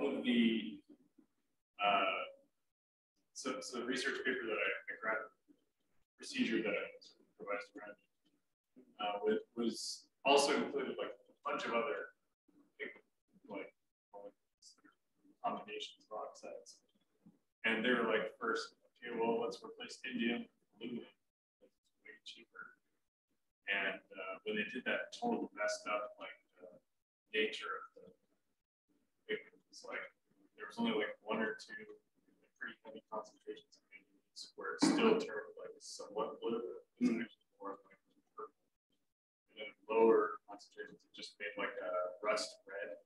of the uh, so, so the research paper that I, I grabbed, procedure that I provided to Brandon, uh, was, was also included like a bunch of other like combinations of oxides. And they were like, first, okay, well, let's replace indium aluminum. It's way cheaper. And uh, when they did that, totally messed up like the nature of the like there was only like one or two pretty heavy concentrations of manganese where it still turned like somewhat blue. It's mm actually more like purple. And then lower concentrations it just made like a rust red.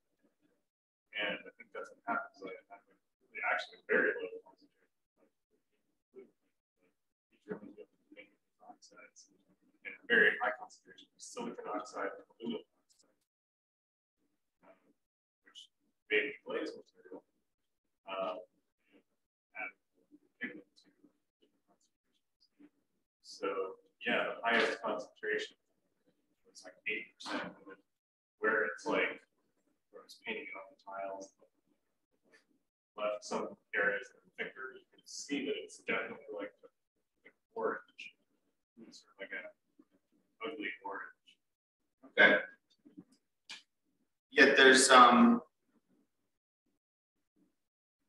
And I think that's what happens. Like, they actually very low concentration. Like, oxides and very high concentration of silicon oxide and aluminum big glaze material. Uh, so yeah, the highest concentration was like eight percent, where it's like where it's painting it on the tiles, left some areas that thicker, you can see that it's definitely like the orange, sort of like a ugly orange. Okay. Yet there's um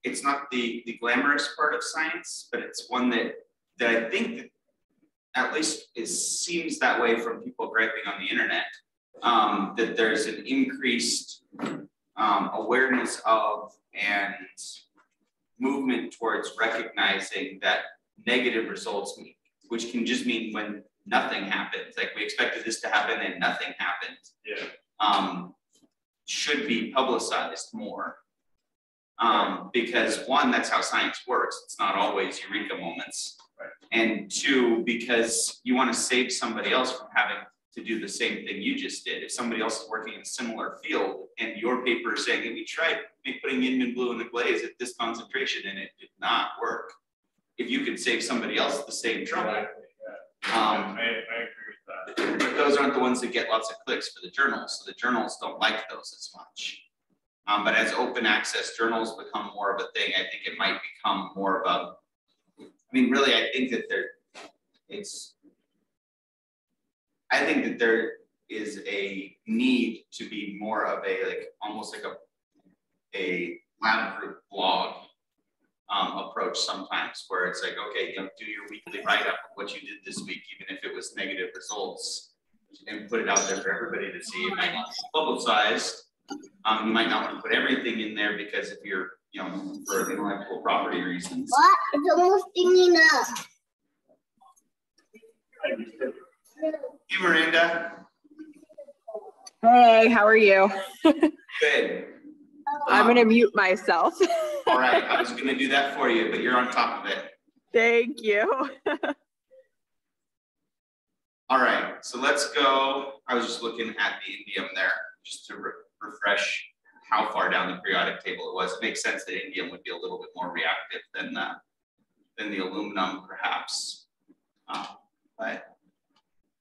it's not the, the glamorous part of science, but it's one that, that I think that at least is seems that way from people griping on the internet, um, that there's an increased um, awareness of and movement towards recognizing that negative results, mean, which can just mean when nothing happens, like we expected this to happen and nothing happened, yeah. um, should be publicized more. Um, because one, that's how science works. It's not always eureka moments. Right. And two, because you want to save somebody else from having to do the same thing you just did. If somebody else is working in a similar field and your paper is saying, hey, we tried putting YInMn blue in the glaze at this concentration and it did not work. If you could save somebody else the same trouble. Exactly. Yeah. Um, I, I agree with that. But those aren't the ones that get lots of clicks for the journals. So the journals don't like those as much. Um, but as open access journals become more of a thing, I think it might become more of a, I mean, really, I think that there, it's, I think that there is a need to be more of a, like, almost like a, a lab group blog um, approach sometimes where it's like, okay, you know, do your weekly write up of what you did this week, even if it was negative results, and put it out there for everybody to see. It might be publicized, um, you might not want to put everything in there because if you're, you know, for intellectual property reasons. What? It's almost stinging up. Hey, Miranda. Hey, how are you? Good. I'm um, going to mute myself. all right, I was going to do that for you, but you're on top of it. Thank you. all right, so let's go. I was just looking at the indium there just to refresh how far down the periodic table it was. It makes sense that indium would be a little bit more reactive than the, than the aluminum, perhaps. Um, but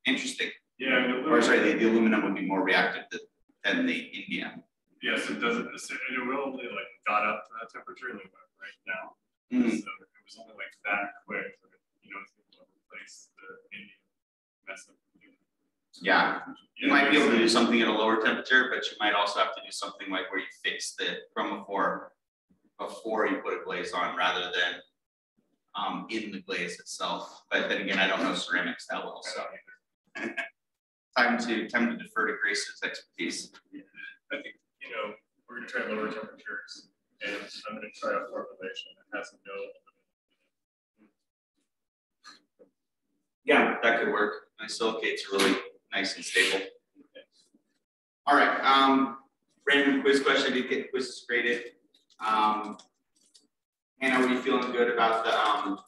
interesting. Yeah, or sorry, the, the aluminum would be more reactive than, than the indium. Yes, it doesn't. It only like got up to that temperature like right now. Mm. So it was only like that quick. You know, it's going to replace the indium mess up yeah, you might be able to do something at a lower temperature, but you might also have to do something like where you fix the chromophore before you put a glaze on rather than um, in the glaze itself. But then again, I don't know ceramics that well, so time to time to defer to Grace's expertise. Yeah. I think you know we're gonna try lower temperatures, and I'm gonna try a formulation that has no. Yeah, that could work. My silicates are really nice and stable. All right, um, random quiz question. I did get quizzes graded. Um, Hannah, are you feeling good about the um,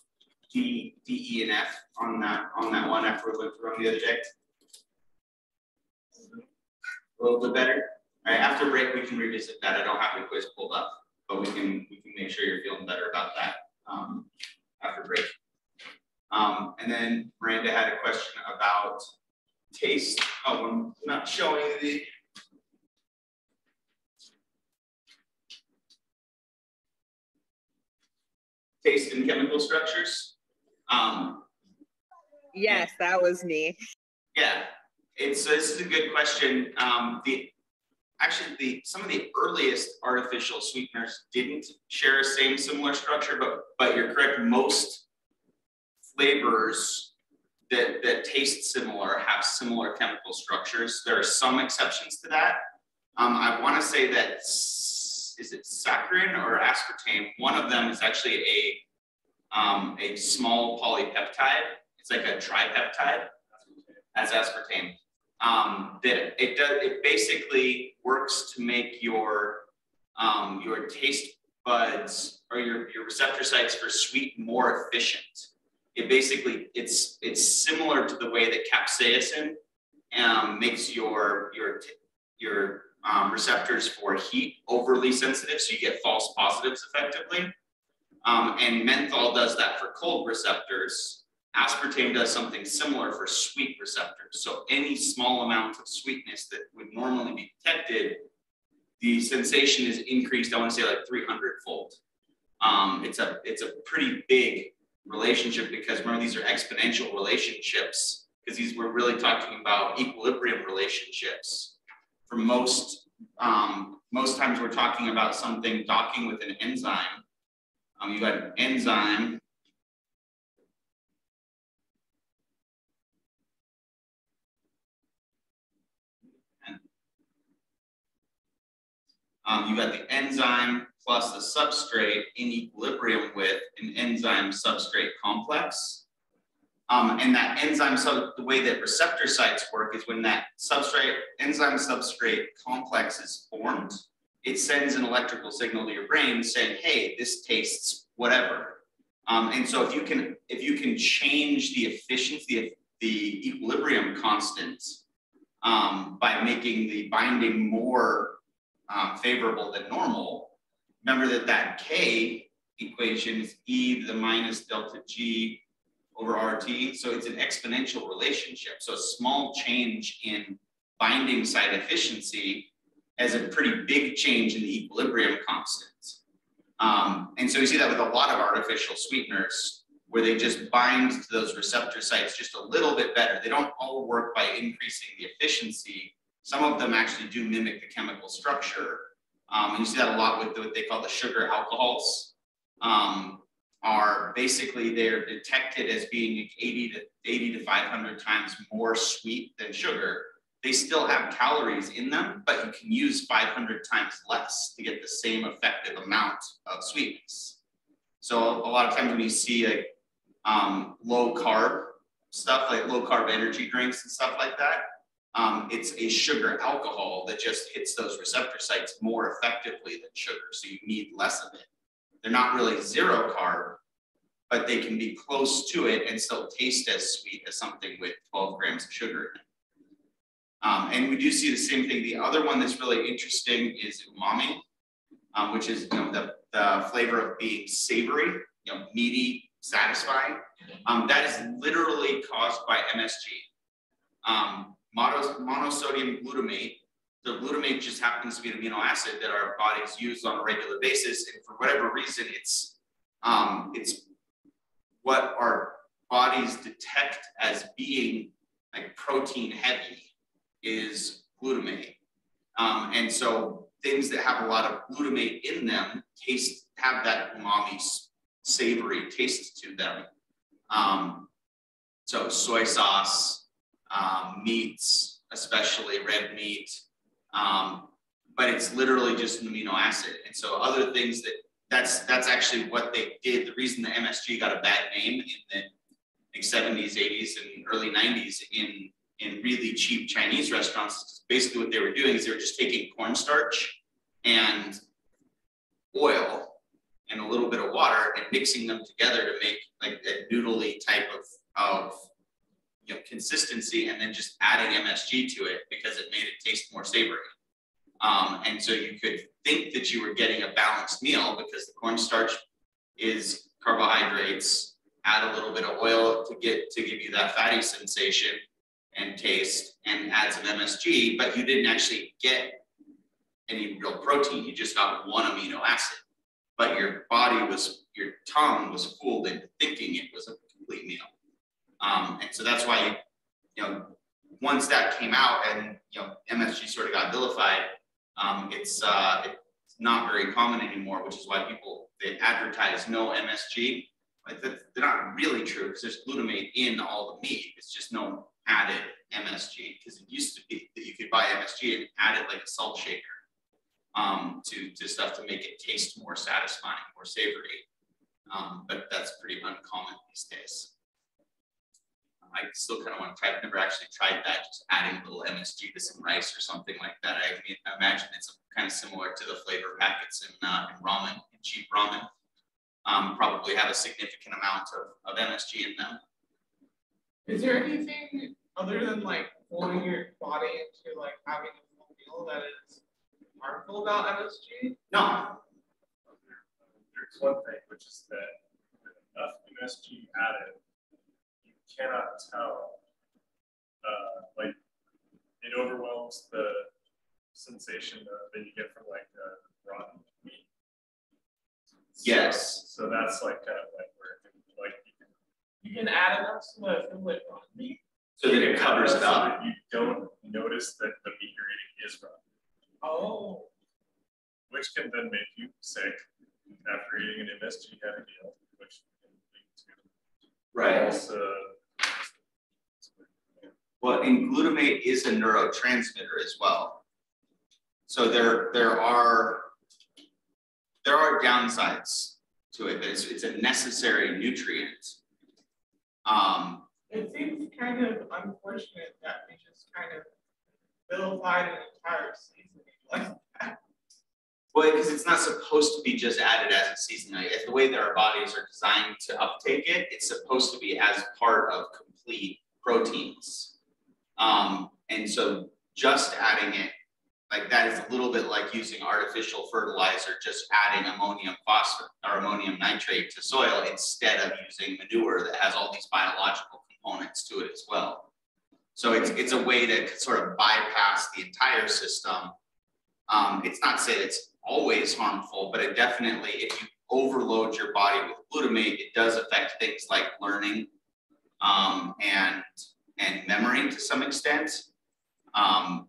D, D, E, and F on that on that one after we went through on the other day? A little bit better. All right, after break we can revisit that. I don't have the quiz pulled up, but we can we can make sure you're feeling better about that um, after break. Um, and then Miranda had a question about taste. Oh, I'm not showing the taste and chemical structures? Um, Yes, that was me. yeah, it's this is a good question. Um, the actually the some of the earliest artificial sweeteners didn't share a same similar structure, but but you're correct. Most flavors that that taste similar have similar chemical structures. There are some exceptions to that. Um, I want to say that is it saccharin or aspartame? One of them is actually a um, a small polypeptide. It's like a tripeptide as aspartame. Um, that it does it basically works to make your um, your taste buds or your, your receptor sites for sweet more efficient. It basically it's it's similar to the way that capsaicin um, makes your your your um, receptors for heat overly sensitive, so you get false positives effectively. Um, and menthol does that for cold receptors. Aspartame does something similar for sweet receptors. So any small amount of sweetness that would normally be detected, the sensation is increased. I want to say like 300 fold. Um, it's a it's a pretty big relationship because remember these are exponential relationships because these we're really talking about equilibrium relationships. For most um, most times we're talking about something docking with an enzyme. Um, you got an enzyme Um, you got the enzyme plus the substrate in equilibrium with enzyme substrate complex. Um, and that enzyme, so the way that receptor sites work is when that substrate, enzyme substrate complex is formed, it sends an electrical signal to your brain saying, hey, this tastes whatever. Um, and so if you can, if you can change the efficiency, of the equilibrium constant um, by making the binding more um, favorable than normal, remember that that K equation is E to the minus delta G over RT. So it's an exponential relationship. So a small change in binding site efficiency has a pretty big change in the equilibrium constant. Um, and so you see that with a lot of artificial sweeteners where they just bind to those receptor sites just a little bit better. They don't all work by increasing the efficiency. Some of them actually do mimic the chemical structure. Um, and you see that a lot with what they call the sugar alcohols. Um, are basically they're detected as being 80 to 80 to 500 times more sweet than sugar. They still have calories in them, but you can use 500 times less to get the same effective amount of sweetness. So a lot of times when you see like um, low carb stuff, like low carb energy drinks and stuff like that, um, it's a sugar alcohol that just hits those receptor sites more effectively than sugar. So you need less of it. They're not really zero carb, but they can be close to it and still taste as sweet as something with 12 grams of sugar in it. Um, and we do see the same thing. The other one that's really interesting is umami, um, which is you know, the, the flavor of being savory, you know, meaty, satisfying. Um, that is literally caused by MSG. Um, monosodium glutamate. So glutamate just happens to be an amino acid that our bodies use on a regular basis, and for whatever reason, it's um, it's what our bodies detect as being like protein heavy is glutamate. Um, and so things that have a lot of glutamate in them taste have that umami savory taste to them. Um, so soy sauce, um, meats, especially red meat, um, but it's literally just an amino acid. And so other things that that's that's actually what they did. The reason the MSG got a bad name in the like 70s, 80s, and early 90s in in really cheap Chinese restaurants, basically what they were doing is they were just taking cornstarch and oil and a little bit of water and mixing them together to make like a noodly type of, of you know, consistency and then just adding MSG to it because it made it taste more savory. Um, and so you could think that you were getting a balanced meal because the cornstarch is carbohydrates, add a little bit of oil to get to give you that fatty sensation and taste and add some MSG, but you didn't actually get any real protein. You just got one amino acid. but your body was, your tongue was fooled into thinking it was a complete meal. Um, and so that's why, you know, once that came out and, you know, MSG sort of got vilified, um, it's, uh, it's not very common anymore, which is why people, they advertise no MSG. That, they're not really true because there's glutamate in all the meat. It's just no added MSG because it used to be that you could buy MSG and add it like a salt shaker um, to, to stuff to make it taste more satisfying, more savory. Um, but that's pretty uncommon these days. I still kind of want to try. I've never actually tried that, just adding a little MSG to some rice or something like that. I, mean, I imagine it's kind of similar to the flavor packets in, uh, in ramen, in cheap ramen. Um, probably have a significant amount of, of MSG in them. Is there anything other than like pulling your body into like having a full meal that is harmful about MSG? No. There's one thing, which is that with enough MSG added, you cannot tell, uh, like, it overwhelms the sensation that you get from like uh, rotten meat. So- Yes. So that's like kind of like where, it like, you can. You can add enough that it like raw meat. So that it covers it up. that You don't notice that the meat you're eating is rotten, Oh, which can then make you sick after eating an MSG heavy meal, which can lead to Right. also. Well, and glutamate is a neurotransmitter as well. So there, there are, there are downsides to it, but it's, it's a necessary nutrient. Um, it seems kind of unfortunate that we just kind of vilified an entire seasoning like that. well, because it's not supposed to be just added as a seasoning. It's the way that our bodies are designed to uptake it, it's supposed to be as part of complete proteins. Um, and so just adding it like that is a little bit like using artificial fertilizer, just adding ammonium phosphate or ammonium nitrate to soil instead of using manure that has all these biological components to it as well. So it's, it's a way to sort of bypass the entire system. Um, it's not saying it's always harmful, but it definitely, if you overload your body with glutamate, it does affect things like learning um, and and memory to some extent. Um,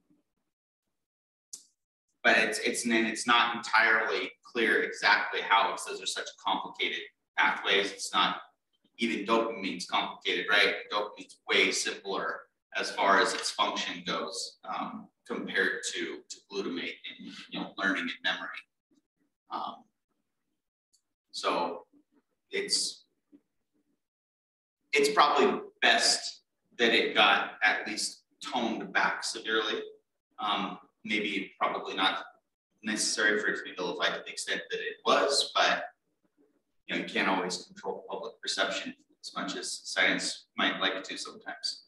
but it's it's and it's not entirely clear exactly how because those are such complicated pathways. It's not even dopamine's complicated, right? Dopamine's way simpler as far as its function goes um, compared to, to glutamate in you know learning and memory. Um, so it's it's probably best that it got at least toned back severely. Um, maybe probably not necessary for it to be vilified to the extent that it was, but you know, you can't always control public perception as much as science might like to sometimes.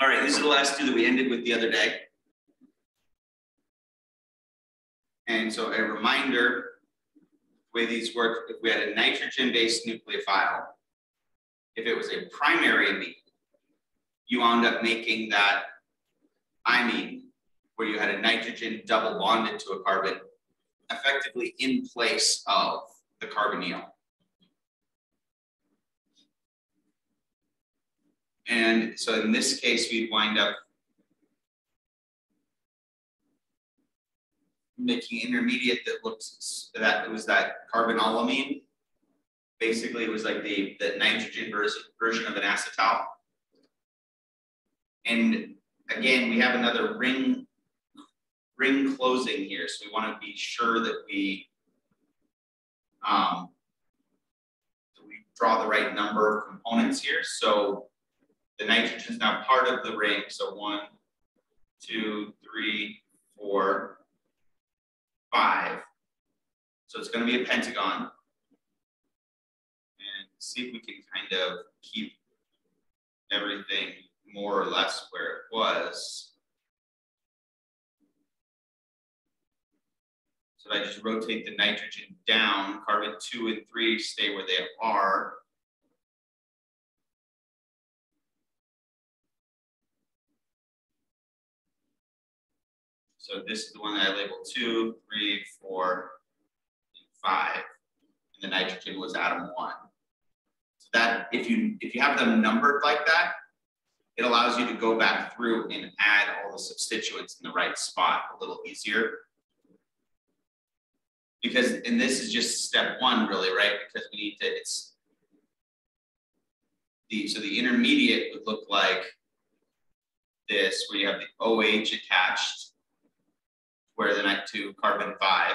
All right, these are the last two that we ended with the other day. And so a reminder, the way these work, if we had a nitrogen-based nucleophile, if it was a primary amine, you wound up making that imine where you had a nitrogen double bonded to a carbon effectively in place of the carbonyl. And so in this case, we'd wind up making intermediate that looks that it was that carbinolamine. Basically, it was like the, the nitrogen version, version of an acetal. And again, we have another ring ring closing here. So we want to be sure that we um, that we draw the right number of components here. So the nitrogen is now part of the ring. So one, two, three, four, five. So it's going to be a pentagon. And see if we can kind of keep everything more or less where it was. So I just rotate the nitrogen down, carbon two and three stay where they are. So this is the one that I labeled two, three, four, five, and the nitrogen was atom one. That if you if you have them numbered like that, it allows you to go back through and add all the substituents in the right spot a little easier. Because, and this is just step one really, right? Because we need to, it's, the, so the intermediate would look like this, where you have the OH attached, where the night to carbon five,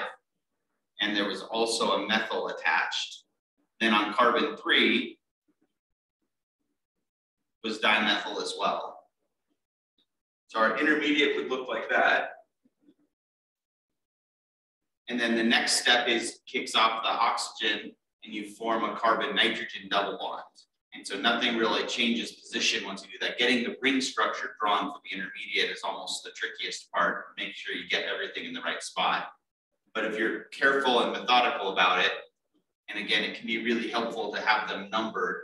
and there was also a methyl attached. Then on carbon three, was dimethyl as well. So our intermediate would look like that. And then the next step is kicks off the oxygen and you form a carbon nitrogen double bond. And so nothing really changes position once you do that. Getting the ring structure drawn for the intermediate is almost the trickiest part. Make sure you get everything in the right spot. But if you're careful and methodical about it, and again, it can be really helpful to have them numbered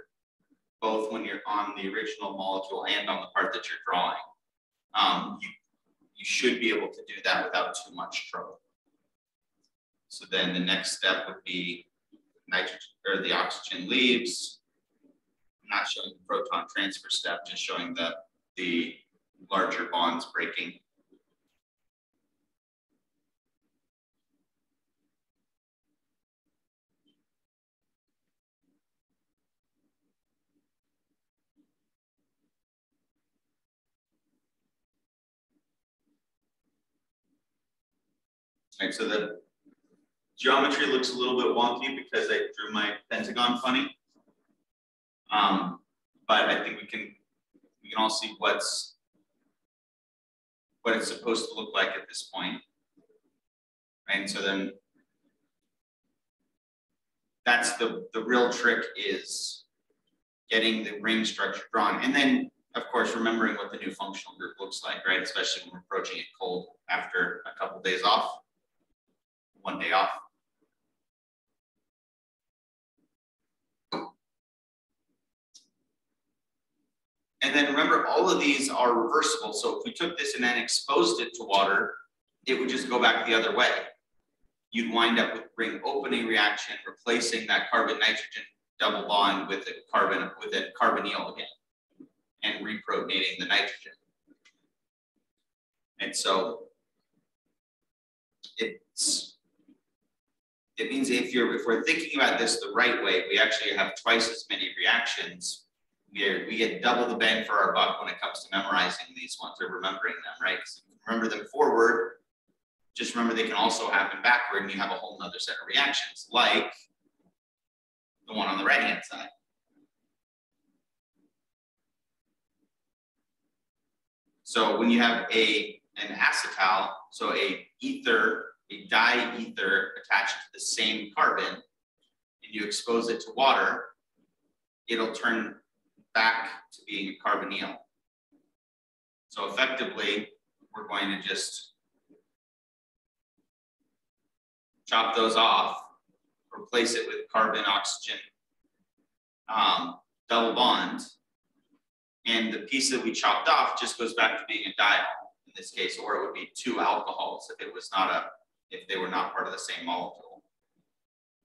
both when you're on the original molecule and on the part that you're drawing. Um, you, you should be able to do that without too much trouble. So then the next step would be nitrogen or the oxygen leaves. I'm not showing the proton transfer step, just showing the, the larger bonds breaking. Right, so the geometry looks a little bit wonky because I drew my pentagon funny. Um, but I think we can we can all see what's what it's supposed to look like at this point. Right, and so then that's the the real trick is getting the ring structure drawn, and then of course remembering what the new functional group looks like, right? Especially when we're approaching it cold after a couple days off one day off. And then remember, all of these are reversible. So if we took this and then exposed it to water, it would just go back the other way. You'd wind up with ring opening reaction, replacing that carbon nitrogen double bond with a carbon with a carbonyl again, and reprotonating the nitrogen. And so it's it means if you're if we're thinking about this the right way, we actually have twice as many reactions. We, are, we get double the bang for our buck when it comes to memorizing these ones or remembering them, right? remember them forward, just remember they can also happen backward and you have a whole nother set of reactions, like the one on the right hand side. So when you have a an acetal, so a ether a diether attached to the same carbon and you expose it to water, it'll turn back to being a carbonyl. So effectively, we're going to just chop those off, replace it with carbon oxygen um, double bond, and the piece that we chopped off just goes back to being a diol in this case, or it would be two alcohols if it was not a if they were not part of the same molecule.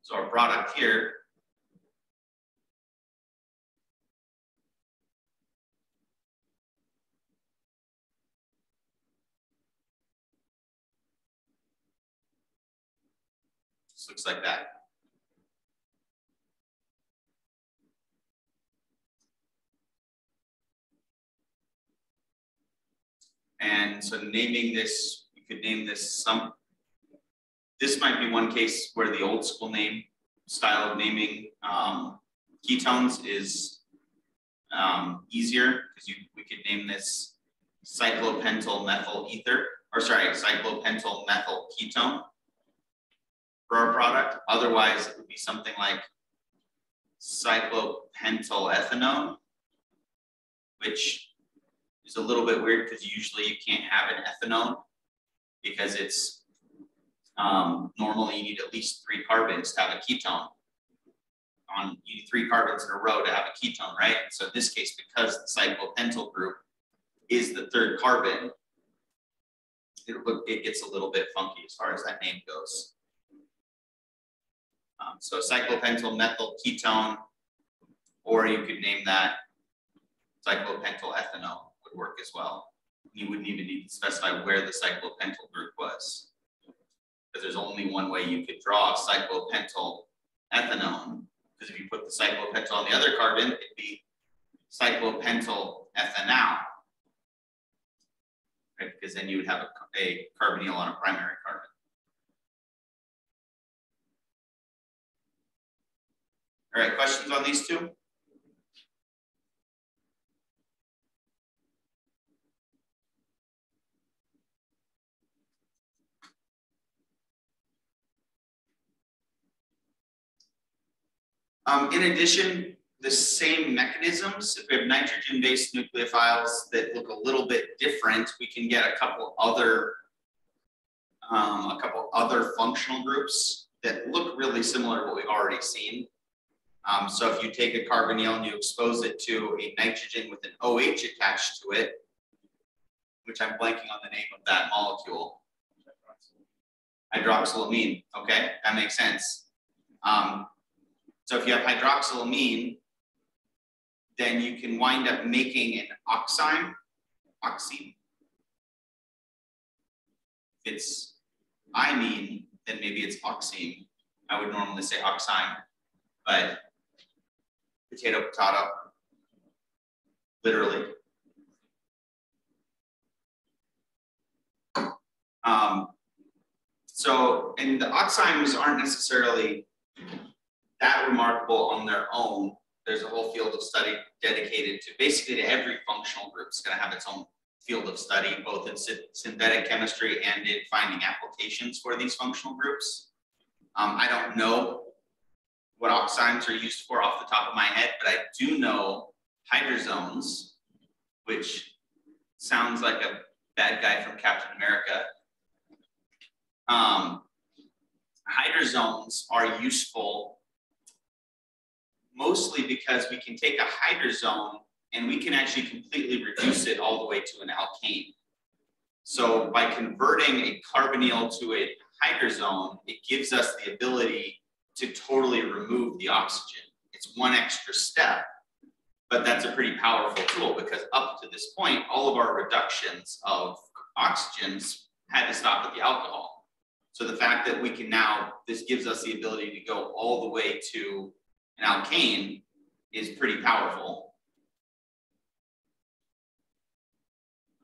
So our product here looks like that. And so naming this, you could name this some this might be one case where the old school name style of naming um, ketones is um, easier because we could name this cyclopentyl methyl ether, or sorry, cyclopentyl methyl ketone for our product. Otherwise, it would be something like cyclopentyl ethanone, which is a little bit weird because usually you can't have an ethanone because it's um, normally, you need at least three carbons to have a ketone. On you need three carbons in a row to have a ketone, right? So in this case, because the cyclopentyl group is the third carbon, it it gets a little bit funky as far as that name goes. Um, so cyclopentyl methyl ketone, or you could name that cyclopentyl ethanol would work as well. You wouldn't even need to specify where the cyclopentyl group was. Because there's only one way you could draw cyclopentyl ethanone. Because if you put the cyclopentyl on the other carbon, it'd be cyclopentyl ethanal. Right, because then you would have a, a carbonyl on a primary carbon. All right, questions on these two? Um, in addition, the same mechanisms, if we have nitrogen-based nucleophiles that look a little bit different, we can get a couple other um, a couple other functional groups that look really similar to what we've already seen. Um, so if you take a carbonyl and you expose it to a nitrogen with an OH attached to it, which I'm blanking on the name of that molecule, hydroxylamine, okay, that makes sense. Um, so if you have hydroxylamine, then you can wind up making an oxime, oxime. If it's imine, then maybe it's oxime. I would normally say oxime, but potato, potato, literally. Um, so, and the oximes aren't necessarily that remarkable on their own. There's a whole field of study dedicated to basically to every functional group is going to have its own field of study, both in synthetic chemistry and in finding applications for these functional groups. Um, I don't know what oximes are used for off the top of my head, but I do know hydrazones, which sounds like a bad guy from Captain America. Um, hydrazones are useful mostly because we can take a hydrazone and we can actually completely reduce it all the way to an alkane. So by converting a carbonyl to a hydrazone, it gives us the ability to totally remove the oxygen. It's one extra step, but that's a pretty powerful tool because up to this point, all of our reductions of oxygens had to stop at the alcohol. So the fact that we can now, this gives us the ability to go all the way to an alkane is pretty powerful.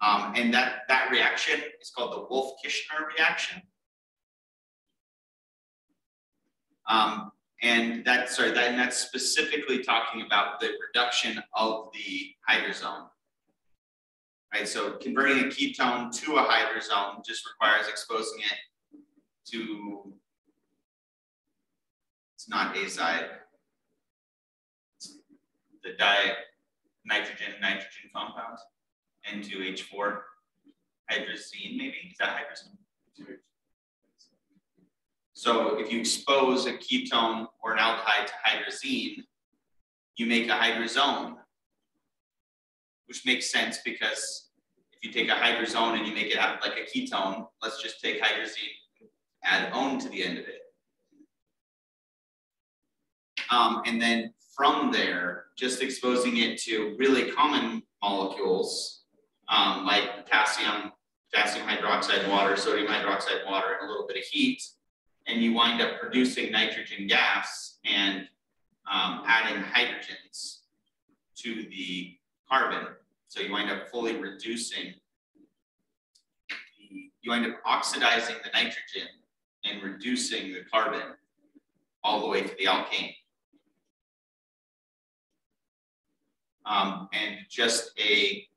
Um, and that, that reaction is called the Wolff-Kishner reaction. Um, and that, sorry, that, and that's specifically talking about the reduction of the hydrazone. Right, so converting a ketone to a hydrazone just requires exposing it to, it's not azide, the di nitrogen nitrogen compound, N2H4, hydrazine maybe, is that hydrazine? So if you expose a ketone or an aldehyde to hydrazine, you make a hydrazone, which makes sense because if you take a hydrazone and you make it out like a ketone, let's just take hydrazine, add one to the end of it. Um, and then from there, just exposing it to really common molecules um, like potassium, potassium hydroxide water, sodium hydroxide water, and a little bit of heat, and you wind up producing nitrogen gas and um, adding hydrogens to the carbon. So you wind up fully reducing, the, you wind up oxidizing the nitrogen and reducing the carbon all the way to the alkane. Um, and just a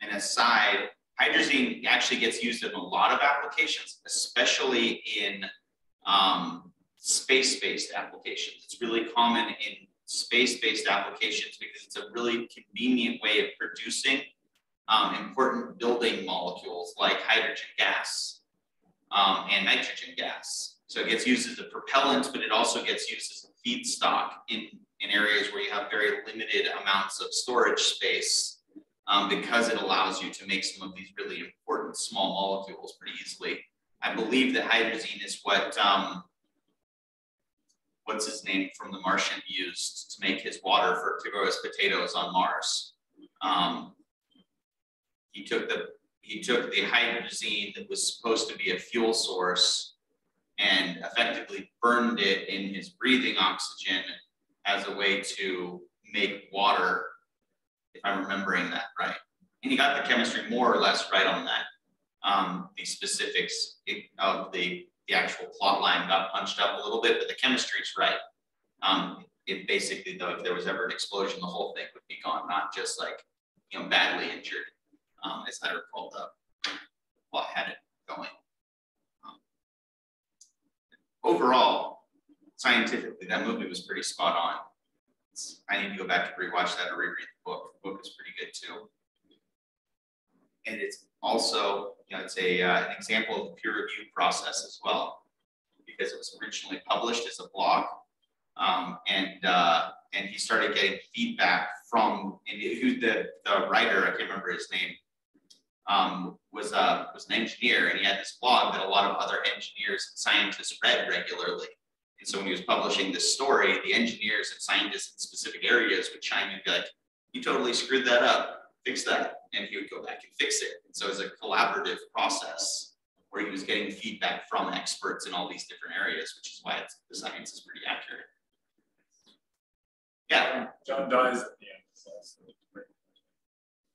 an aside, hydrazine actually gets used in a lot of applications, especially in um, space-based applications. It's really common in space-based applications because it's a really convenient way of producing um, important building molecules like hydrogen gas um, and nitrogen gas. So it gets used as a propellant, but it also gets used as a feedstock in, in areas where you have very limited amounts of storage space um, because it allows you to make some of these really important small molecules pretty easily. I believe that hydrazine is what um, what's his name from the Martian used to make his water for to grow his potatoes on Mars. Um, he took the he took the hydrazine that was supposed to be a fuel source and effectively burned it in his breathing oxygen as a way to make water, if I'm remembering that right. And he got the chemistry more or less right on that. Um, the specifics of the, the actual plot line got punched up a little bit, but the chemistry is right. Um, it basically, though, if there was ever an explosion, the whole thing would be gone, not just like, you know, badly injured, um, as I recall the plot had it going. Um, overall, scientifically, that movie was pretty spot on. It's, I need to go back and rewatch that or reread the book. The book is pretty good too. And it's also, you know, it's a uh, an example of the peer review process as well, because it was originally published as a blog, um, and uh, and he started getting feedback from and who the the writer I can't remember his name um, was uh, was an engineer, and he had this blog that a lot of other engineers and scientists read regularly. And so when he was publishing this story, the engineers and scientists in specific areas would chime in and be like, "You totally screwed that up. Fix that." And he would go back and fix it. And so it's a collaborative process where he was getting feedback from experts in all these different areas, which is why the science is pretty accurate. Yeah. John dies at the end. So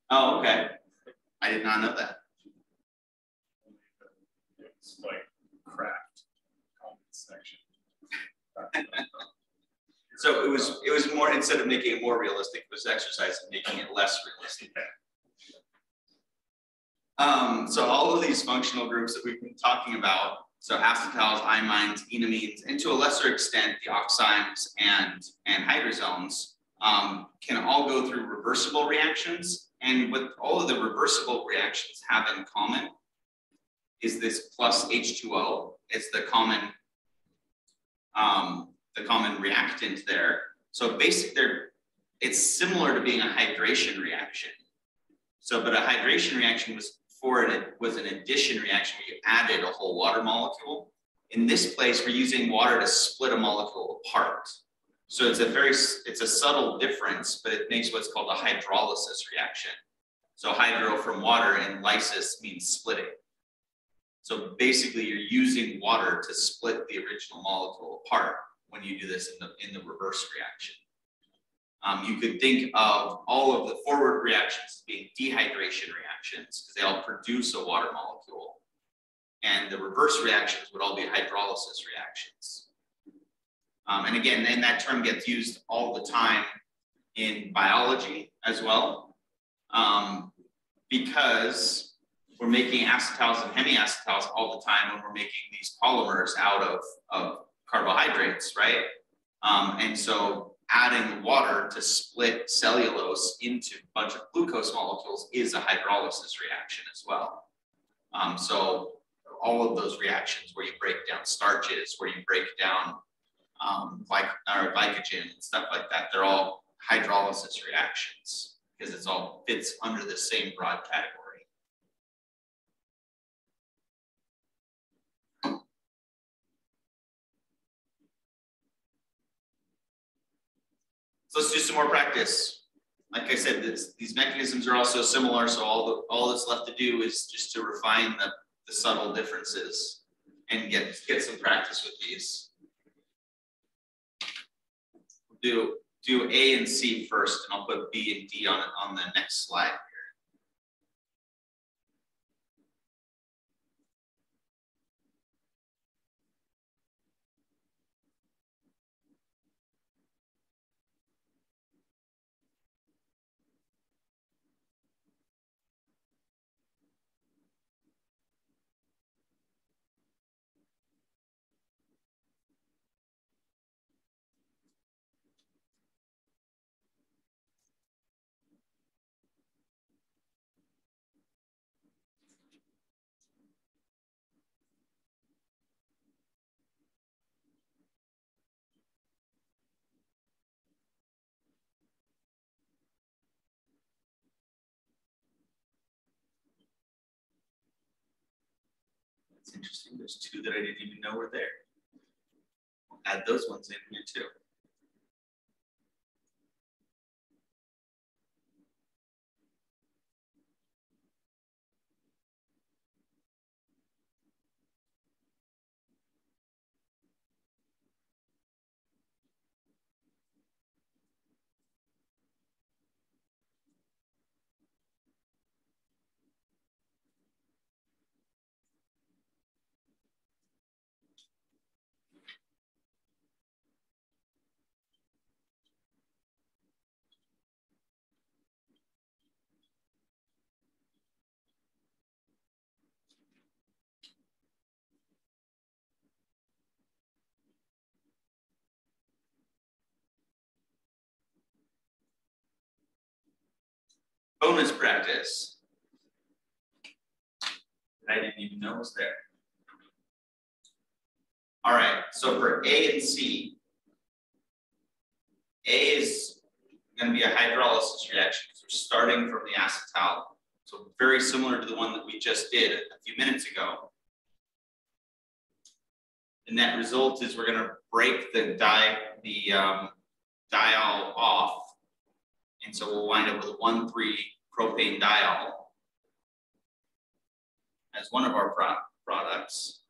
Oh, okay. I did not know that. It's like cracked comment section. So it was it was more instead of making it more realistic, it was exercise in making it less realistic. Um, so all of these functional groups that we've been talking about, so acetals, imines, enamines, and to a lesser extent the oximes and and hydrazones, um, can all go through reversible reactions. And what all of the reversible reactions have in common is this plus H2O. It's the common um, the common reactant there. So basically, they're it's similar to being a hydration reaction. So, but a hydration reaction was for an was an addition reaction where you added a whole water molecule. In this place, we're using water to split a molecule apart. So it's a very it's a subtle difference, but it makes what's called a hydrolysis reaction. So hydro from water and lysis means splitting. So basically, you're using water to split the original molecule apart when you do this in the in the reverse reaction. Um, you could think of all of the forward reactions being dehydration reactions because they all produce a water molecule. And the reverse reactions would all be hydrolysis reactions. Um, and again, then that term gets used all the time in biology as well, um, because we're making acetals and hemiacetals all the time when we're making these polymers out of, of carbohydrates, right? Um, and so adding water to split cellulose into a bunch of glucose molecules is a hydrolysis reaction as well. Um, so all of those reactions where you break down starches, where you break down um, glyc or glycogen and stuff like that, they're all hydrolysis reactions because it's all fits under the same broad category. So let's do some more practice. Like I said, this, these mechanisms are also similar, so all, the, all that's left to do is just to refine the, the subtle differences and get, get some practice with these. Do, do A and C first, and I'll put B and D on, on the next slide. Interesting, there's two that I didn't even know were there. Add those ones in here too. Bonus practice. I didn't even know was there. All right, so for A and C, A is going to be a hydrolysis reaction because we're starting from the acetal. So very similar to the one that we just did a few minutes ago. And that result is we're going to break the di the um, diol off and so we'll wind up with a 1,3 propane diol as one of our pro products.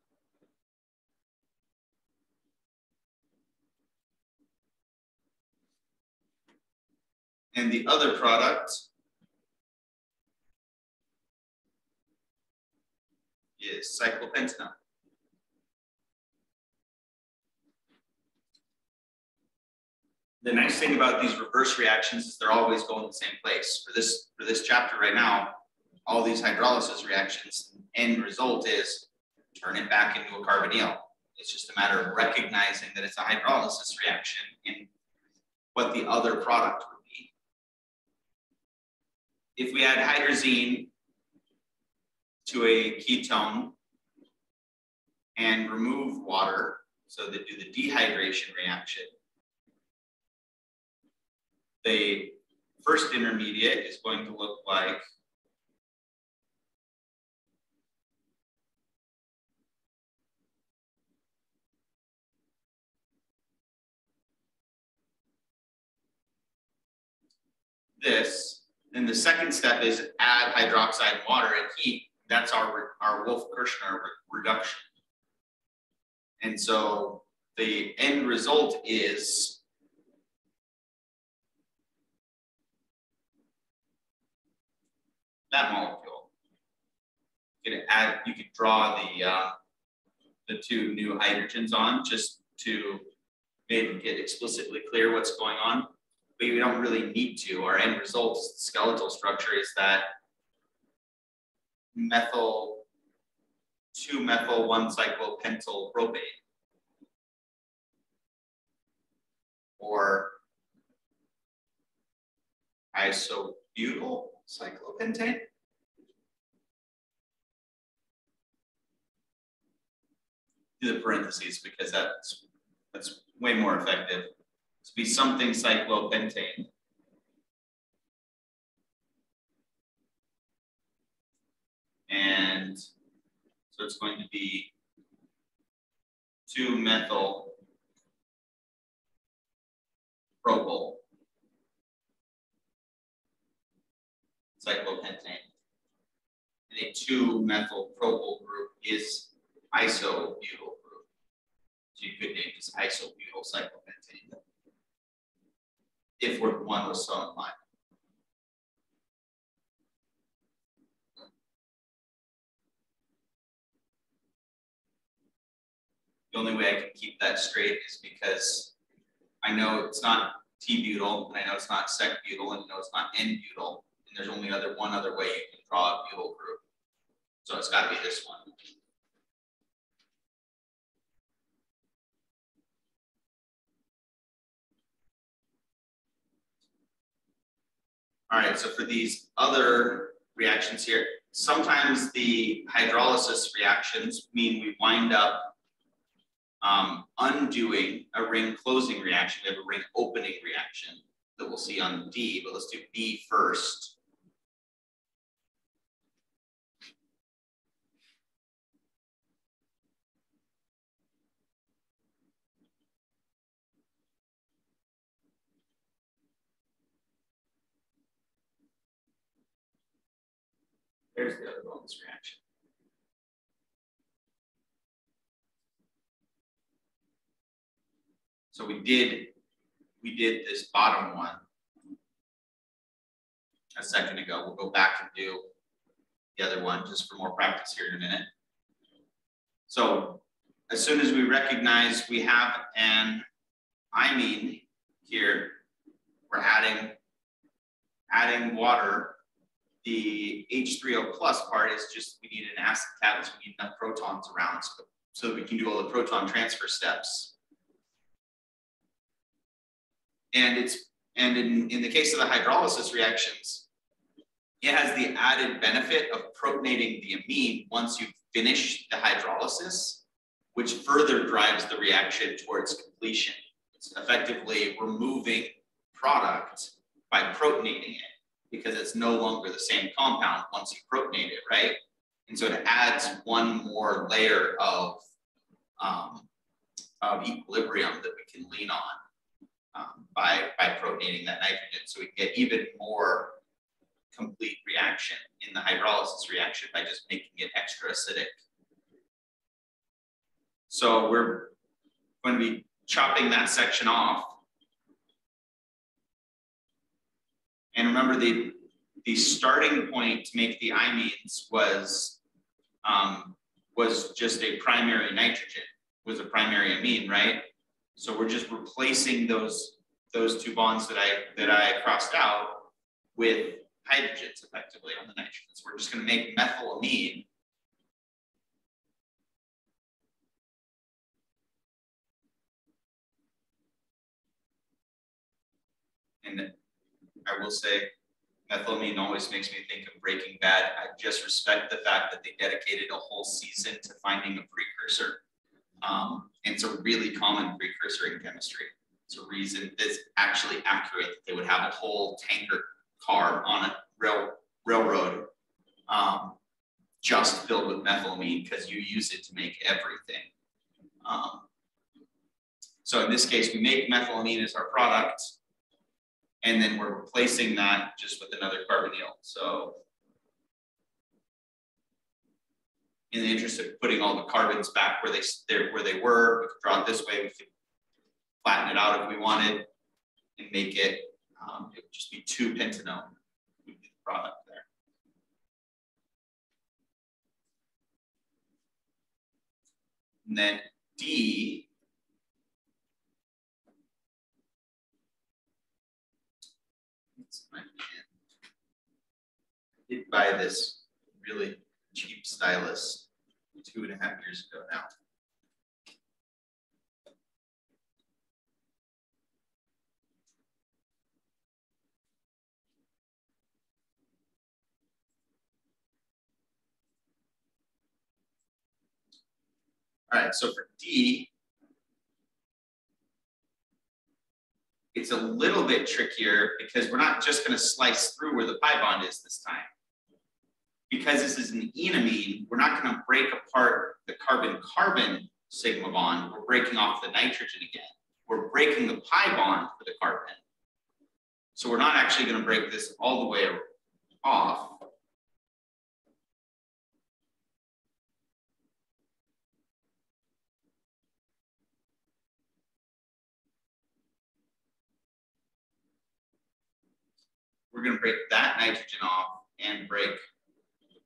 And the other product is cyclopentanone. The nice thing about these reverse reactions is they're always going the same place. For this, for this chapter right now, all these hydrolysis reactions, end result is turn it back into a carbonyl. It's just a matter of recognizing that it's a hydrolysis reaction and what the other product would be. If we add hydrazine to a ketone and remove water, so that do the dehydration reaction, the first intermediate is going to look like this. And the second step is add hydroxide water and heat. That's our, our Wolff-Kishner reduction. And so the end result is that molecule. You could add, you could draw the uh, the two new hydrogens on just to maybe get explicitly clear what's going on, but you don't really need to. Our end result, skeletal structure is that methyl, two methyl, one cyclopentyl propane. Or isobutyl cyclopentane. Do the parentheses because that's that's way more effective. To be something cyclopentane. And so it's going to be 2 methyl propyl cyclopentane. And a 2-methyl propyl group is isobutyl group. So you could name this isobutyl cyclopentane if one was so inclined. The only way I can keep that straight is because I know it's not T-butyl, and I know it's not sec-butyl, and I know it's not N-butyl there's only other one other way you can draw a butyl group. So it's got to be this one. All right, so for these other reactions here, sometimes the hydrolysis reactions mean we wind up um, undoing a ring closing reaction. We have a ring opening reaction that we'll see on D, but let's do B first. There's the other bonus reaction. So we did, we did this bottom one a second ago. We'll go back and do the other one just for more practice here in a minute. So as soon as we recognize we have an imine here, we're adding, adding water. The H3O plus part is just we need an acid catalyst, we need enough protons around so, so that we can do all the proton transfer steps. And it's and in, in the case of the hydrolysis reactions, it has the added benefit of protonating the amine once you finish the hydrolysis, which further drives the reaction towards completion. It's effectively removing product by protonating it because it's no longer the same compound once you protonate it, right? And so it adds one more layer of, um, of equilibrium that we can lean on um, by, by protonating that nitrogen. So we can get even more complete reaction in the hydrolysis reaction by just making it extra acidic. So we're going to be chopping that section off. And remember the, the starting point to make the imines was, um, was just a primary nitrogen, was a primary amine, right? So we're just replacing those, those two bonds that I, that I crossed out with hydrogens effectively on the nitrogens. We're just going to make methylamine And I will say, methylamine always makes me think of Breaking Bad. I just respect the fact that they dedicated a whole season to finding a precursor. Um, and it's a really common precursor in chemistry. It's a reason that's actually accurate that they would have a whole tanker car on a rail, railroad um, just filled with methylamine because you use it to make everything. Um, so in this case, we make methylamine as our product, and then we're replacing that just with another carbonyl. So in the interest of putting all the carbons back where they where they were, we could draw it this way. We could flatten it out if we wanted and make it. Um, it would just be two pentanone would be the product there. And then D did buy this really cheap stylus two and a half years ago now. All right, so for D, it's a little bit trickier because we're not just going to slice through where the pi bond is this time. Because this is an enamine, we're not going to break apart the carbon-carbon sigma bond. We're breaking off the nitrogen again. We're breaking the pi bond for the carbon. So we're not actually going to break this all the way off. we're going to break that nitrogen off and break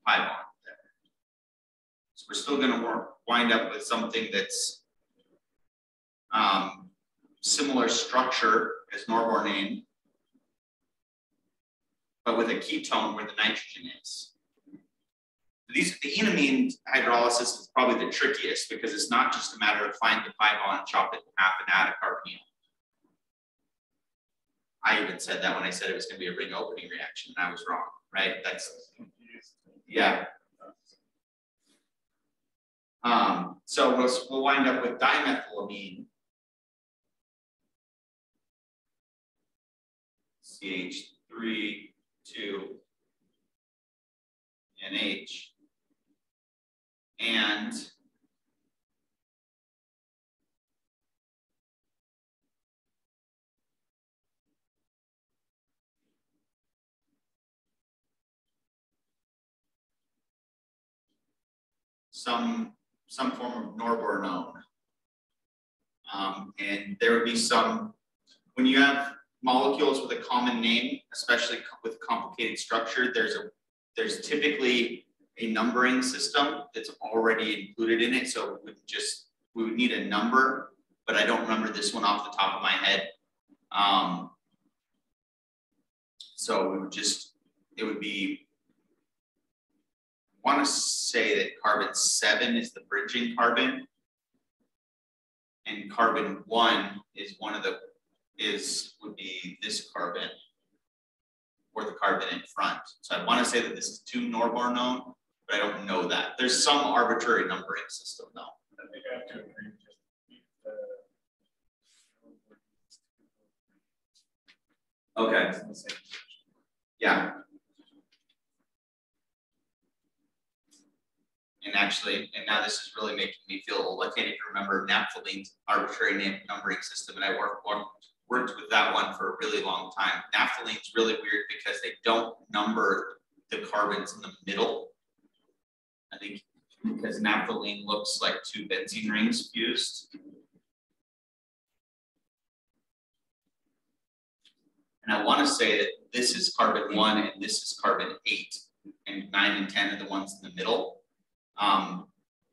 there. So we're still going to wind up with something that's um, similar structure as norbornane, but with a ketone where the nitrogen is. These, the enamine hydrolysis is probably the trickiest because it's not just a matter of finding the pi bond, chop it in half, and add a carbonyl. I even said that when I said it was going to be a ring opening reaction, and I was wrong, right? That's yeah. Um, so we'll, we'll wind up with dimethylamine. CH3, 2, NH. And some, some form of norbornone. Um, and there would be some, when you have molecules with a common name, especially with complicated structure, there's a, there's typically a numbering system that's already included in it, so we would just, we would need a number, but I don't remember this one off the top of my head. Um, so we would just, it would be, want to say that carbon seven is the bridging carbon. And carbon one is one of the, is, would be this carbon. Or the carbon in front. So I want to say that this is two norbornone, but I don't know that. There's some arbitrary numbering system though. I think I have to agree. Okay. It's in the same section. Yeah. And actually, and now this is really making me feel old. I can't even remember naphthalene's arbitrary numbering system, and I worked worked with that one for a really long time. Naphthalene's really weird because they don't number the carbons in the middle. I think because naphthalene looks like two benzene rings fused. And I want to say that this is carbon one and this is carbon eight, and nine and ten are the ones in the middle. Um,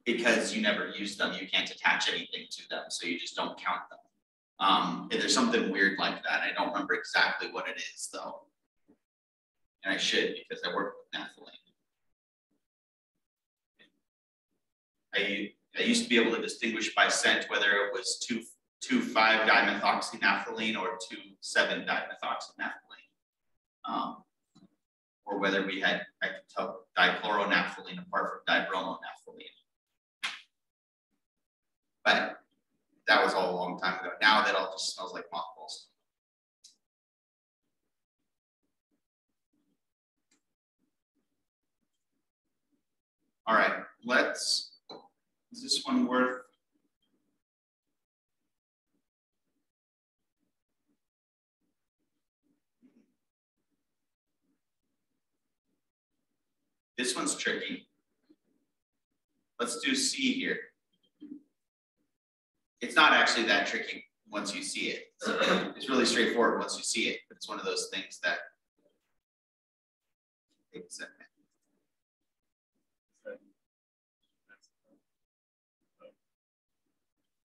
because you never use them, you can't attach anything to them, so you just don't count them. Um, there's something weird like that. I don't remember exactly what it is though. And I should because I work with naphthalene. I, I used to be able to distinguish by scent whether it was two, two five dimethoxynaphthalene or two seven dimethoxynaphthalene. Um, or whether we had, I could apart from dibromonaphthalene. But that was all a long time ago. Now that all just smells like mothballs. All right, let's, is this one worth? This one's tricky. Let's do C here. It's not actually that tricky once you see it. It's really straightforward once you see it, it's one of those things that takes a.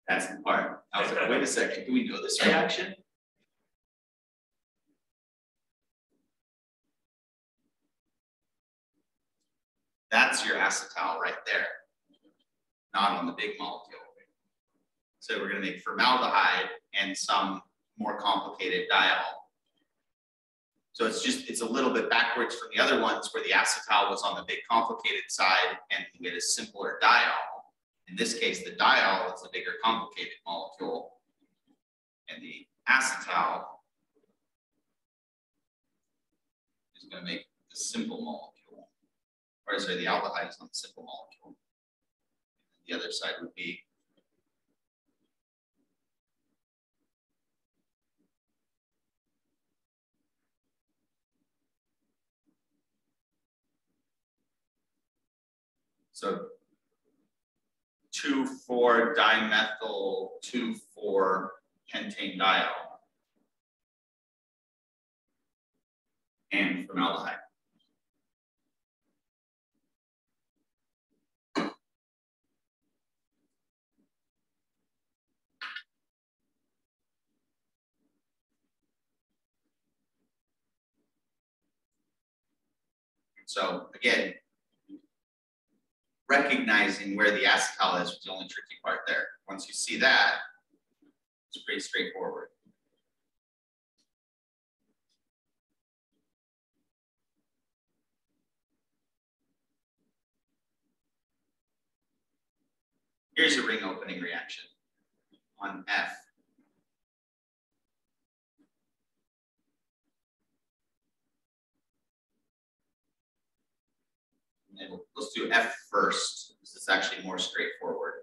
That's the part. I was like, wait a second, do we know this reaction? That's your acetal right there, not on the big molecule. So we're gonna make formaldehyde and some more complicated diol. So it's just, it's a little bit backwards from the other ones where the acetal was on the big complicated side and we had a simpler diol. In this case, the diol is a bigger complicated molecule. And the acetal is gonna make the simple molecule. Or sorry, the aldehyde is on the simple molecule. The other side would be So two, four dimethyl, two, four pentane diol. And formaldehyde. So again, recognizing where the acetal is was the only tricky part there. Once you see that, it's pretty straightforward. Here's a ring opening reaction on F. and let's do F first. This is actually more straightforward.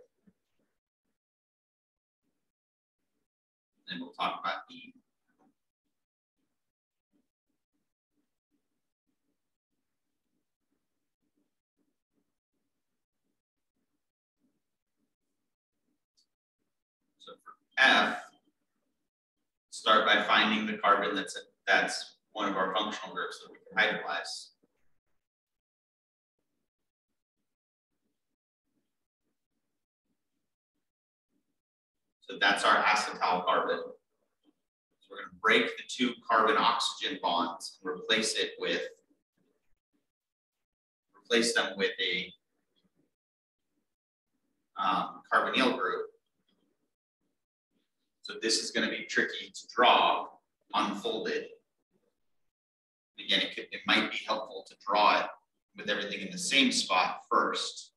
And we'll talk about E. So for F, start by finding the carbon that's, that's one of our functional groups that we can hydrolyze. So that's our acetal carbon. So we're going to break the two carbon oxygen bonds and replace it with replace them with a um, carbonyl group. So this is going to be tricky to draw unfolded. Again, it could it might be helpful to draw it with everything in the same spot first.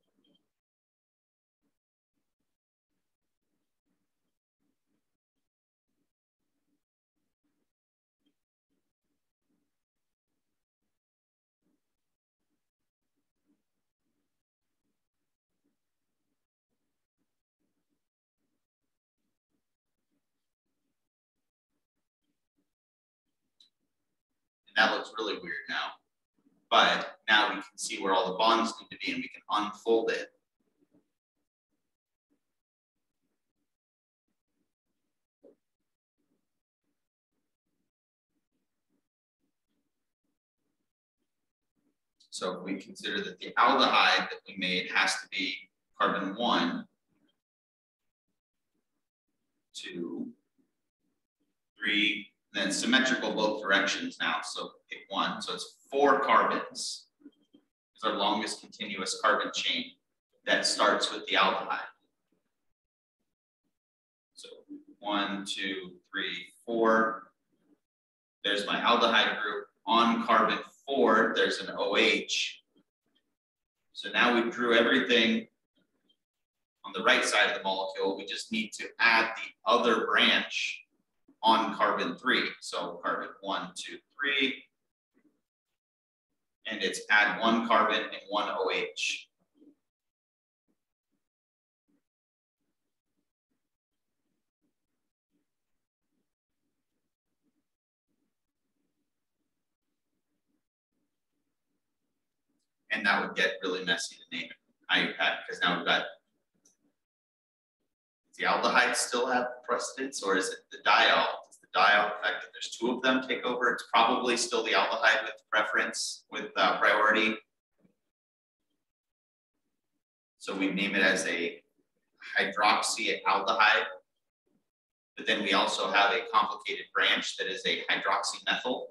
That looks really weird now. But now we can see where all the bonds need to be and we can unfold it. So if we consider that the aldehyde that we made has to be carbon one, two, three, then symmetrical both directions now. So pick one. So it's four carbons. It's our longest continuous carbon chain that starts with the aldehyde. So one, two, three, four. There's my aldehyde group. On carbon four, there's an OH. So now we drew everything on the right side of the molecule. We just need to add the other branch on carbon three. So carbon one, two, three. And it's add one carbon and one OH. And that would get really messy to name it IUPAC because now we've got the aldehyde still have precedence or is it the diol? Does the diol, fact that there's two of them take over, it's probably still the aldehyde with preference, with uh, priority. So we name it as a hydroxyaldehyde. But then we also have a complicated branch that is a hydroxymethyl.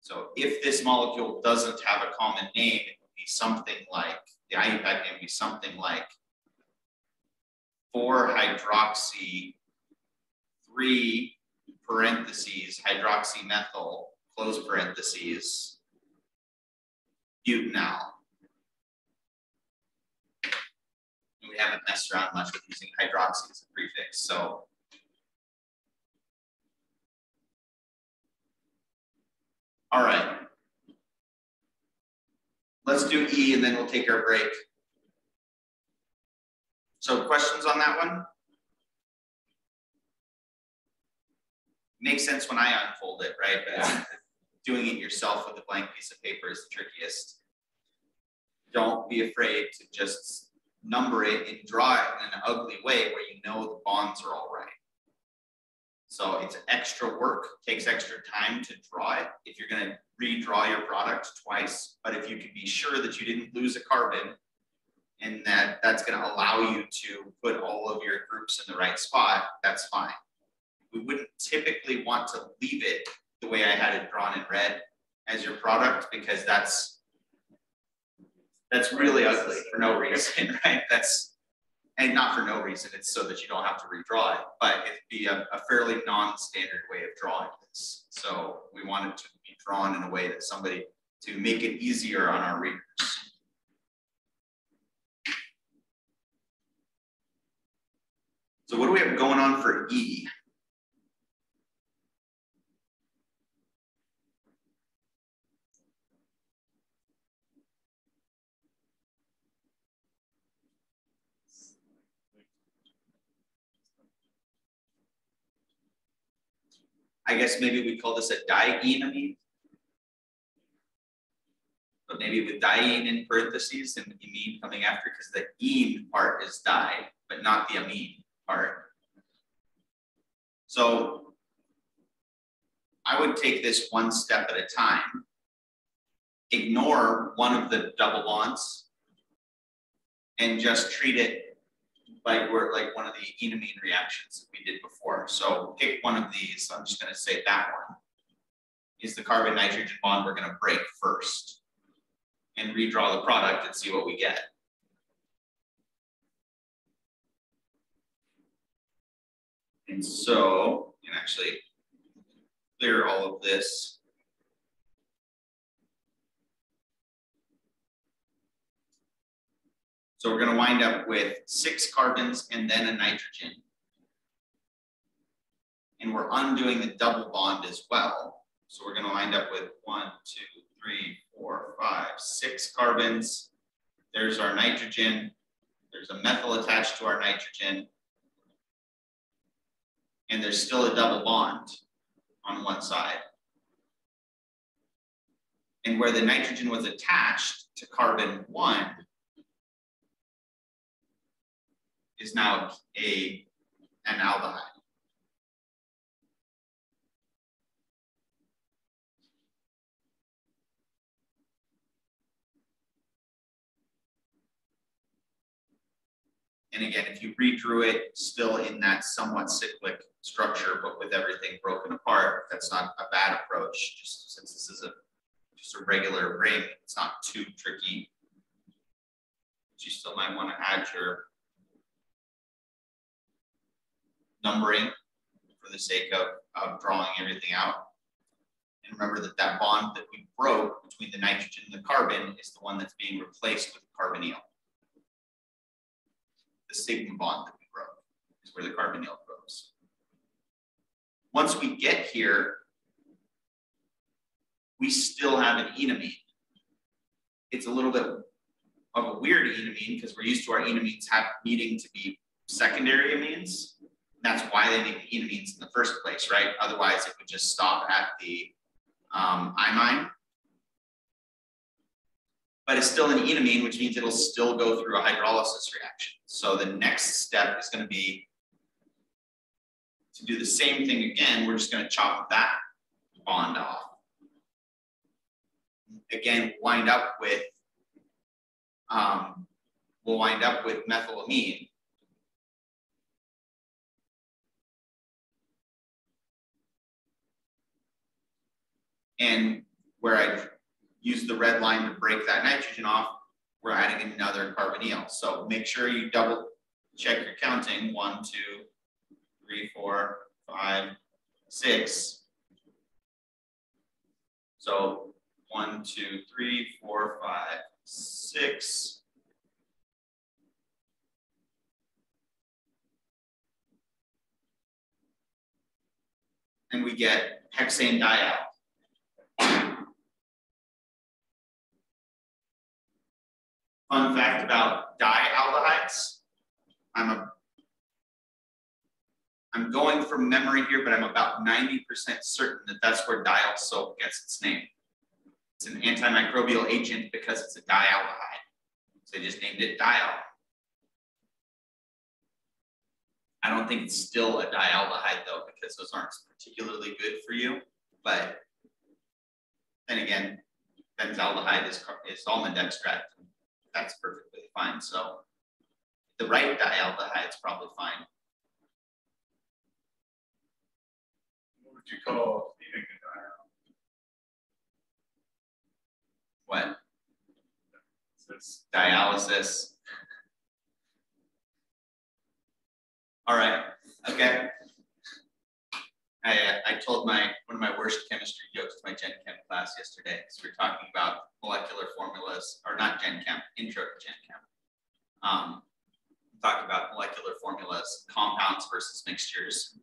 So if this molecule doesn't have a common name, it would be something like, the IUPAC name would be something like 4 hydroxy 3 parentheses hydroxymethyl close parentheses butanal. We haven't messed around much with using hydroxy as a prefix, so all right. Let's do E and then we'll take our break. So questions on that one? Makes sense when I unfold it, right? But yeah. doing it yourself with a blank piece of paper is the trickiest. Don't be afraid to just number it and draw it in an ugly way where you know the bonds are all right. So it's extra work, takes extra time to draw it if you're going to redraw your product twice. But if you can be sure that you didn't lose a carbon and that that's going to allow you to put all of your groups in the right spot, that's fine. We wouldn't typically want to leave it the way I had it drawn in red as your product because that's that's really ugly for no reason, right? That's and not for no reason. It's so that you don't have to redraw it, but it'd be a, a fairly non-standard way of drawing this. So we want it to be drawn in a way that somebody to make it easier on our readers. So what do we have going on for E? I guess maybe we call this a dienamine. But maybe with diene in parentheses and amine coming after because the ene part is di, but not the amine part. So I would take this one step at a time. Ignore one of the double bonds and just treat it like we're like one of the enamine reactions that we did before. So pick one of these. I'm just going to say that one is the carbon nitrogen bond we're going to break first and redraw the product and see what we get. And so, can actually clear all of this. So we're going to wind up with six carbons and then a nitrogen. And we're undoing the double bond as well. So we're going to wind up with one, two, three, four, five, six carbons. There's our nitrogen. There's a methyl attached to our nitrogen. And there's still a double bond on one side. And where the nitrogen was attached to carbon one is now a, an aldehyde. And again, if you redrew it still in that somewhat cyclic structure, but with everything broken apart, that's not a bad approach, just since this is a just a regular ring, it's not too tricky. But you still might want to add your numbering for the sake of, of drawing everything out. And remember that that bond that we broke between the nitrogen and the carbon is the one that's being replaced with carbonyl the sigma bond that we broke is where the carbonyl goes. Once we get here, we still have an enamine. It's a little bit of a weird enamine because we're used to our enamines have needing to be secondary amines. That's why they make the enamines in the first place, right? Otherwise, it would just stop at the um, imine but it's still an enamine, which means it'll still go through a hydrolysis reaction. So the next step is going to be to do the same thing again. We're just going to chop that bond off. Again, wind up with, um, we'll wind up with methylamine. And where I use the red line to break that nitrogen off, we're adding another carbonyl. So make sure you double check your counting. One, two, three, four, five, six. So one, two, three, four, five, six. And we get hexane dial. Fun fact about dialdehydes. I'm a I'm going from memory here, but I'm about 90% certain that that's where dial soap gets its name. It's an antimicrobial agent because it's a dialdehyde. So they just named it dial. I don't think it's still a dialdehyde though, because those aren't particularly good for you. But then again, benzaldehyde is, is almond extract that's perfectly fine. So the right dialdehyde is probably fine. What would you call feeding a What? It's dialysis. All right. Okay. I, I told my one of my worst chemistry jokes to my Gen Chem class yesterday. So we are talking about molecular formulas, or not Gen Chem, intro to Gen Chem. Um, about molecular formulas, compounds versus mixtures.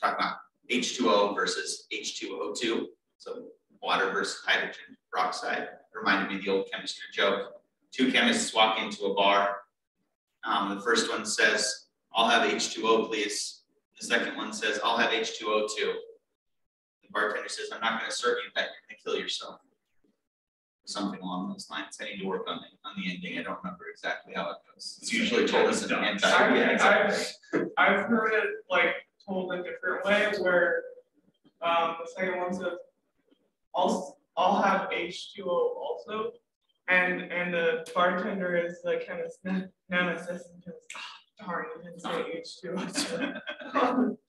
Talk about H2O versus H2O2. So water versus hydrogen peroxide. Reminded me of the old chemistry joke. Two chemists walk into a bar. Um, the first one says, I'll have H2O, please. The second one says, I'll have H2O too. The bartender says, I'm not going to serve you that. You're going to kill yourself. Something along those lines. I need to work on the, on the ending. I don't remember exactly how it goes. It's usually told as an anti. I, I've, I've heard it like told a different way where um, the second one says, I'll, I'll have H2O also. And, and the bartender is the chemist ne- nemesis and goes, "Ah, darn, you didn't say H2O.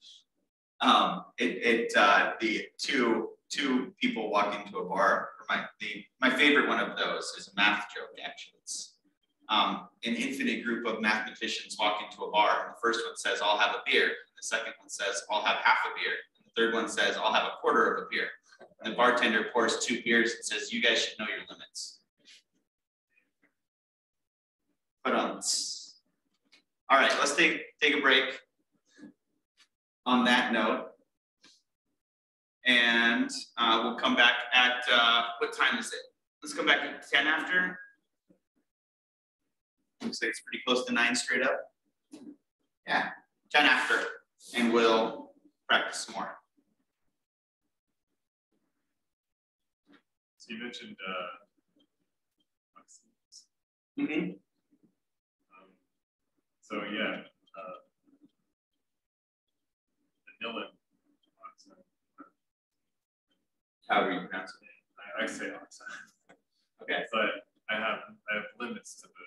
Um, it, it, uh, the two, two people walk into a bar, my, the, my favorite one of those is a math joke, actually. It's, um, an infinite group of mathematicians walk into a bar, and the first one says, I'll have a beer. and The second one says, I'll have half a beer. and The third one says, I'll have a quarter of a beer. And the bartender pours two beers and says, you guys should know your limits. But, um, all right, let's take, take a break on that note. And uh, we'll come back at, uh, what time is it? Let's come back at ten after. Looks like it's pretty close to nine straight up. Yeah, ten after, and we'll practice some more. So you mentioned, uh, vaccines. Mhm. So, yeah, uh, vanilla. oxime. However you pronounce it. I, I say oxime. Okay. But I have, I have limits to the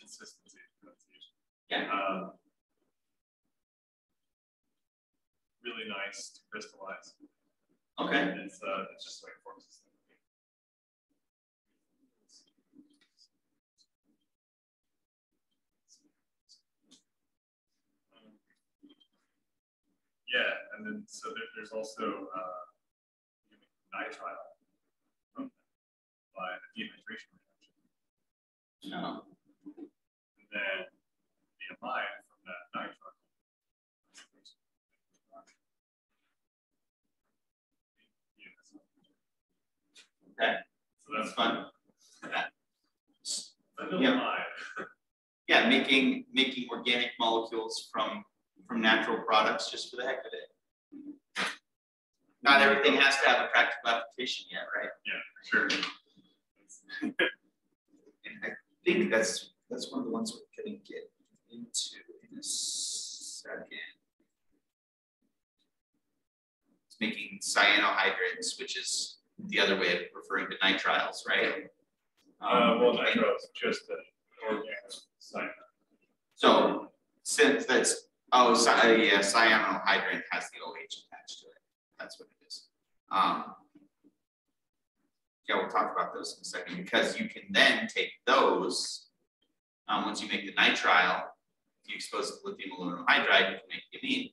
consistency of pronunciation. Yeah. Um, Really nice to crystallize. Okay, It's, uh, it's just like forms Yeah, and then, so there, there's also, uh, nitrile from, by a dehydration reaction. no, And then the amide from that nitrile. okay, So that's that's fun. Yeah. Yeah, making, making organic molecules from, from natural products just for the heck of it. Not everything has to have a practical application yet, right? Yeah, sure. And I think that's, that's one of the ones we're gonna get into in a second. It's making cyanohydrates, which is the other way of referring to nitriles, right? Uh, Um, well, nitrile is just an organic cyanide. So since that's, oh, cy- yeah, cyanohydrate has the OH attached to it. That's what it is. Um. Yeah, we'll talk about those in a second because you can then take those. Um, once you make the nitrile, if you expose it to lithium aluminum hydride, you can make the amine.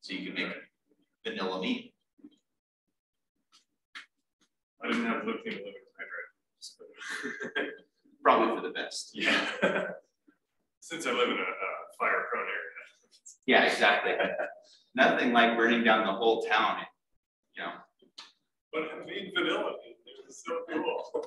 So you can make vanillamine. I didn't have lithium aluminum hydride. Probably for the best. Yeah. Since I live in a, uh fire prone area. Yeah, exactly. Nothing like burning down the whole town, you know. But I mean, vanilla, it was so cool.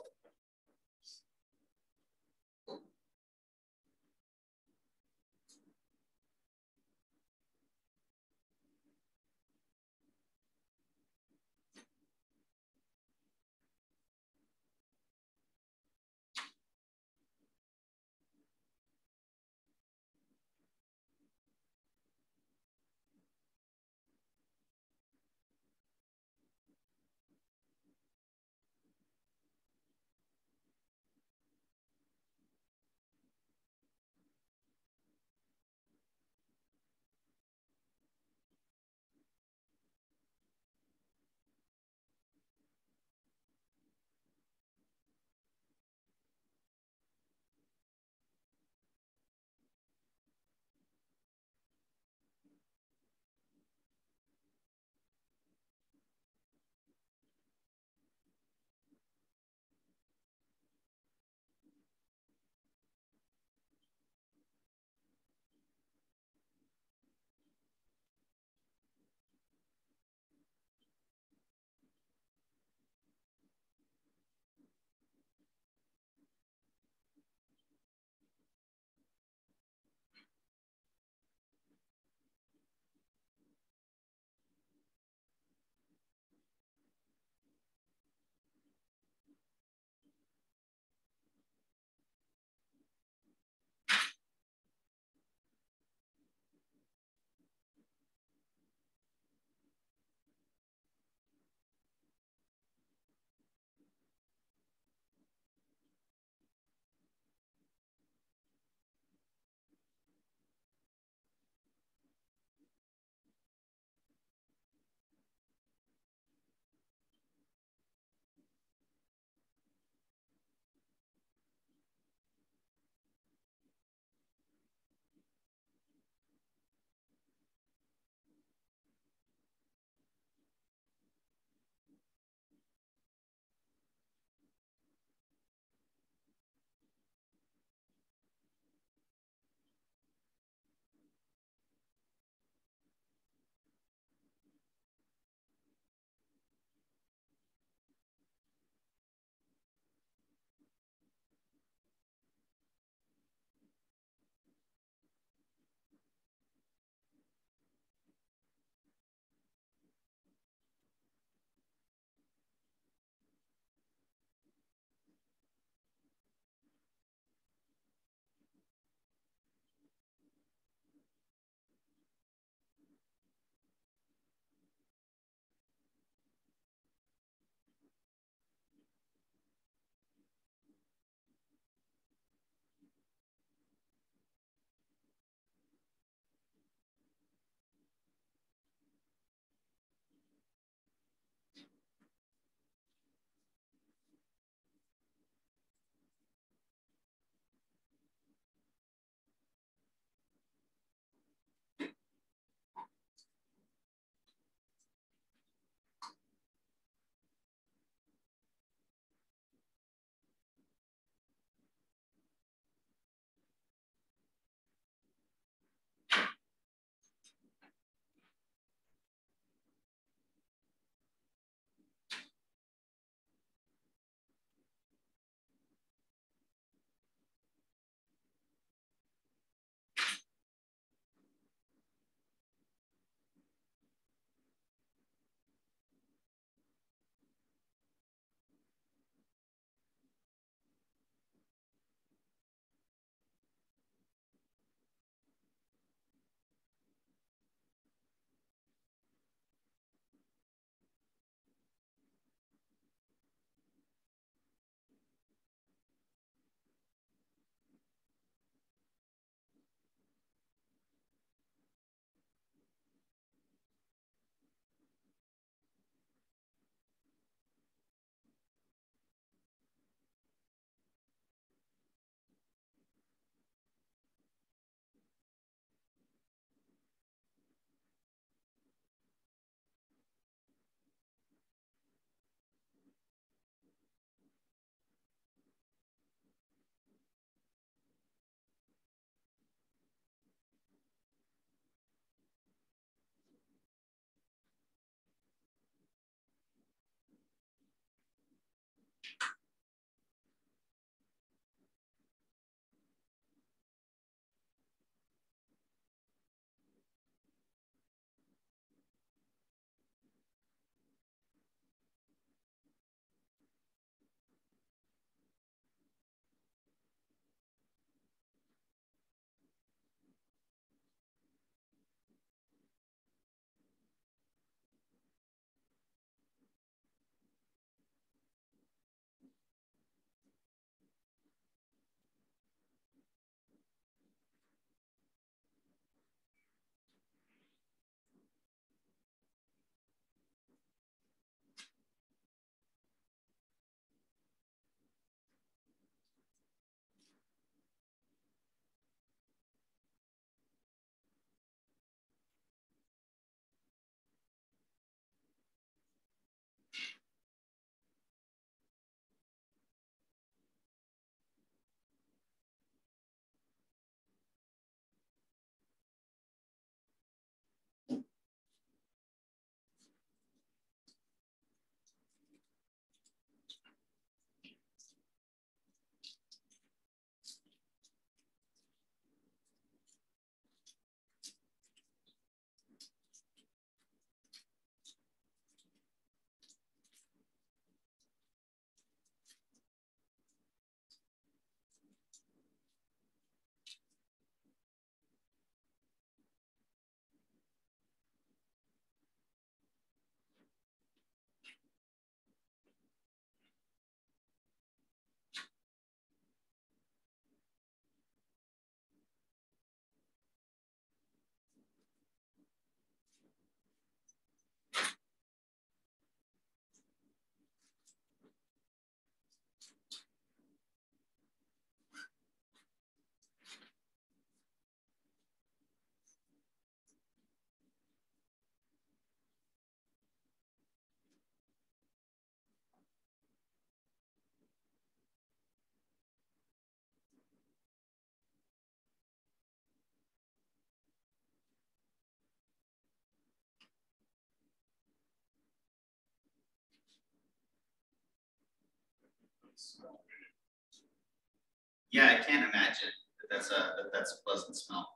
Yeah, I can't imagine that that's a, that that's a pleasant smell.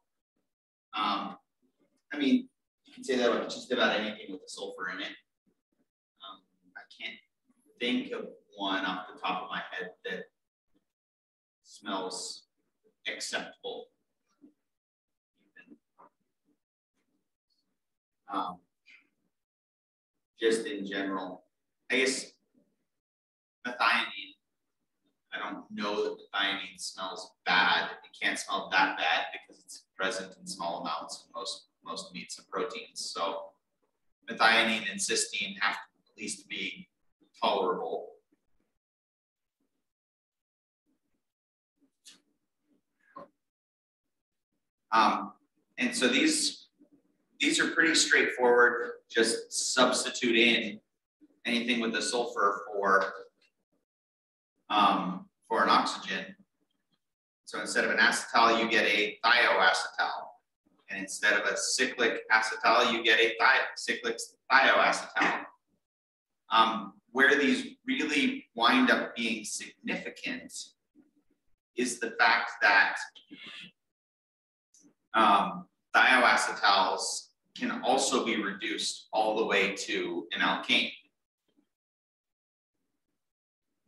Um, I mean, you can say that about just about anything with the sulfur in it. Um, I can't think of one off the top of my head that smells acceptable. even. Um, just in general, I guess methionine. I don't know that the methionine smells bad. It can't smell that bad because it's present in small amounts in most most meats and proteins. So methionine and cysteine have to at least be tolerable. Um, and so these these are pretty straightforward. Just substitute in anything with the sulfur for um, for an oxygen. So instead of an acetal, you get a thioacetal. And instead of a cyclic acetal, you get a thi cyclic thioacetal. Um, where these really wind up being significant is the fact that um, thioacetals can also be reduced all the way to an alkane.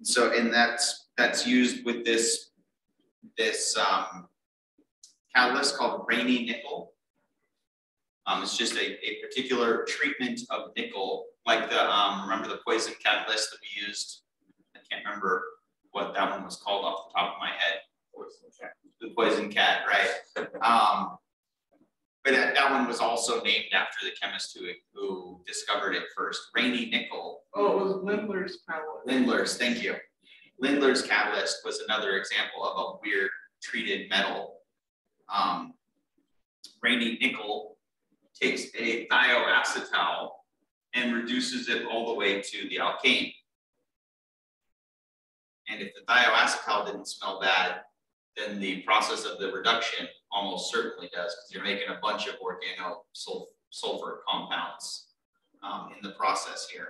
So, and that's that's used with this this um, catalyst called Raney nickel. Um, it's just a, a particular treatment of nickel, like the um, remember the poison catalyst that we used. I can't remember what that one was called off the top of my head. The poison cat, right? Um, but that, that one was also named after the chemist who, who discovered it first, Raney nickel. Oh, it was Lindlar's catalyst. Lindlar's, thank you. Lindlar's catalyst was another example of a weird treated metal. Um, Raney nickel takes a thioacetal and reduces it all the way to the alkane. And if the thioacetal didn't smell bad, then the process of the reduction almost certainly does because you're making a bunch of organo sulfur compounds um, in the process here.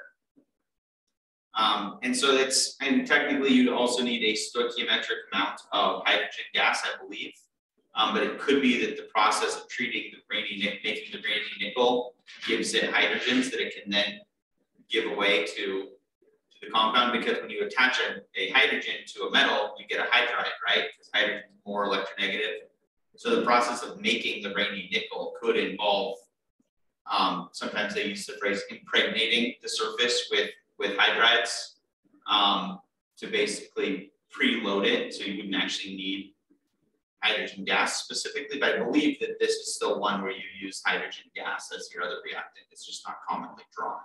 Um, and so it's, and technically you'd also need a stoichiometric amount of hydrogen gas, I believe. Um, but it could be that the process of treating the Raney, making the Raney nickel gives it hydrogens that it can then give away to, to the compound because when you attach a, a hydrogen to a metal, you get a hydride, right? Because hydrogen is more electronegative. So the process of making the Raney nickel could involve, um, sometimes they use the phrase impregnating the surface with with hydrides um, to basically preload it so you wouldn't actually need hydrogen gas specifically, but I believe that this is still one where you use hydrogen gas as your other reactant. It's just not commonly drawn.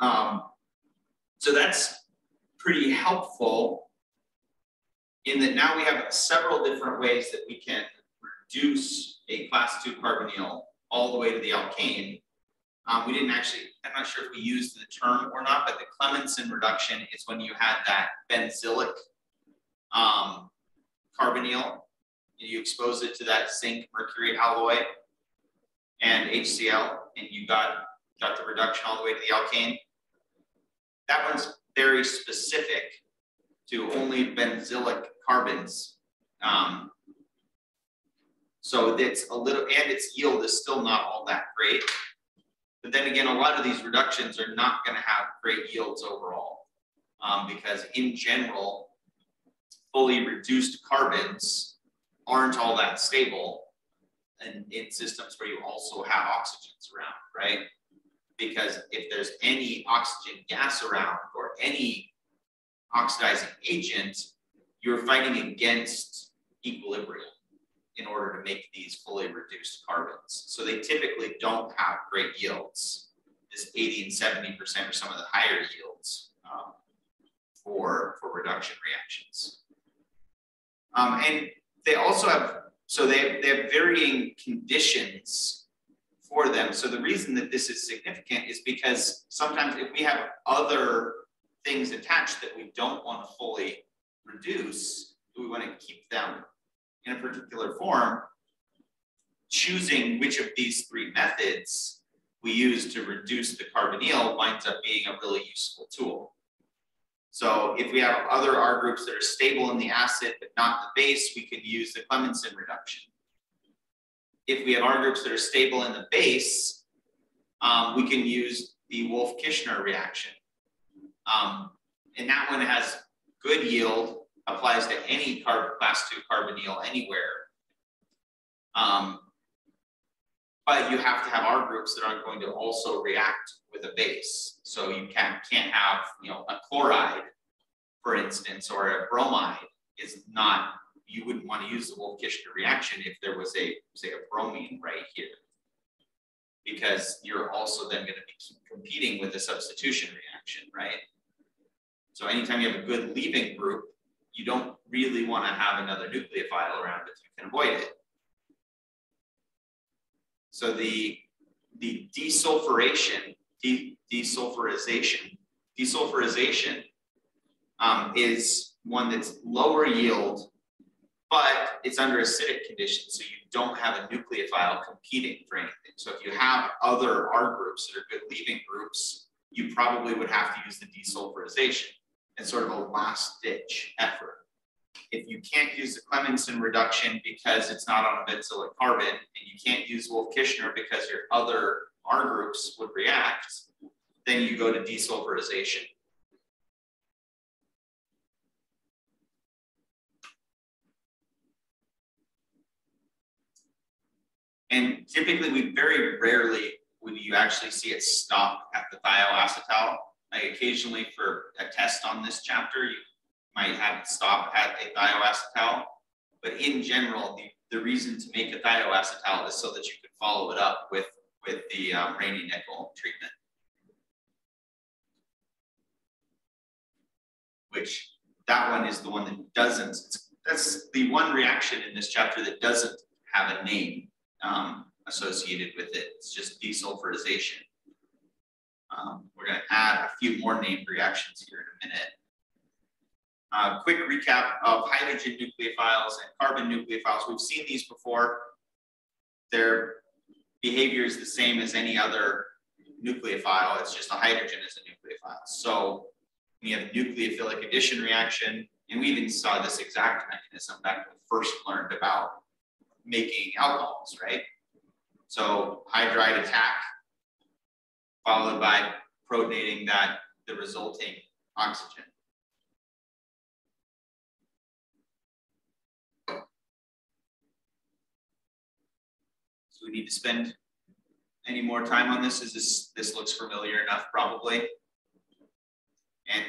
Um, so that's pretty helpful in that now we have several different ways that we can reduce a class two carbonyl all the way to the alkane um, we didn't actually, I'm not sure if we used the term or not, but the Clemmensen reduction is when you had that benzylic um, carbonyl, and you expose it to that zinc mercury alloy and HCl, and you got, got the reduction all the way to the alkane. That one's very specific to only benzylic carbons. Um, so it's a little, and its yield is still not all that great. But then again, a lot of these reductions are not going to have great yields overall um, because in general, fully reduced carbons aren't all that stable and in systems where you also have oxygens around, right? Because if there's any oxygen gas around or any oxidizing agent, you're fighting against equilibrium in order to make these fully reduced carbons. So they typically don't have great yields. This 80 and 70% are some of the higher yields um, for, for reduction reactions. Um, and they also have, so they, they have varying conditions for them. So the reason that this is significant is because sometimes if we have other things attached that we don't want to fully reduce, Do we want to keep them in a particular form, choosing which of these three methods we use to reduce the carbonyl winds up being a really useful tool. So if we have other R groups that are stable in the acid but not the base, we could use the Clemmensen reduction. If we have R groups that are stable in the base, um, we can use the Wolff-Kishner reaction. Um, and that one has good yield, applies to any carb, class two carbonyl anywhere. Um, but you have to have R groups that aren't going to also react with a base. So you can't, can't have, you know, a chloride, for instance, or a bromide is not, you wouldn't want to use the Wolff-Kishner reaction if there was a, say, a bromine right here. Because you're also then going to be competing with a substitution reaction, right? So anytime you have a good leaving group, you don't really want to have another nucleophile around if you can avoid it. So the, the desulfuration, de, desulfurization, desulfurization um, is one that's lower yield, but it's under acidic conditions, so you don't have a nucleophile competing for anything. So if you have other R groups that are good leaving groups, you probably would have to use the desulfurization as sort of a last ditch effort. If you can't use the Clemmensen reduction because it's not on a benzoic carbon, and you can't use Wolff-Kishner because your other R groups would react, then you go to desulfurization. And typically, we very rarely would you actually see it stop at the thioacetal. Like occasionally for a test on this chapter, you might have to stop at a thioacetal. But in general, the, the reason to make a thioacetal is so that you can follow it up with, with the um, Raney nickel treatment. Which that one is the one that doesn't, that's the one reaction in this chapter that doesn't have a name um, associated with it. It's just desulfurization. Um, we're going to add a few more named reactions here in a minute. Uh, quick recap of hydrogen nucleophiles and carbon nucleophiles. We've seen these before. Their behavior is the same as any other nucleophile. It's just a hydrogen as a nucleophile. So we have nucleophilic addition reaction, and we even saw this exact mechanism back when we first learned about making alcohols, right? So hydride attack followed by protonating that the resulting oxygen. So we need to spend any more time on this? Is this this looks familiar enough probably? And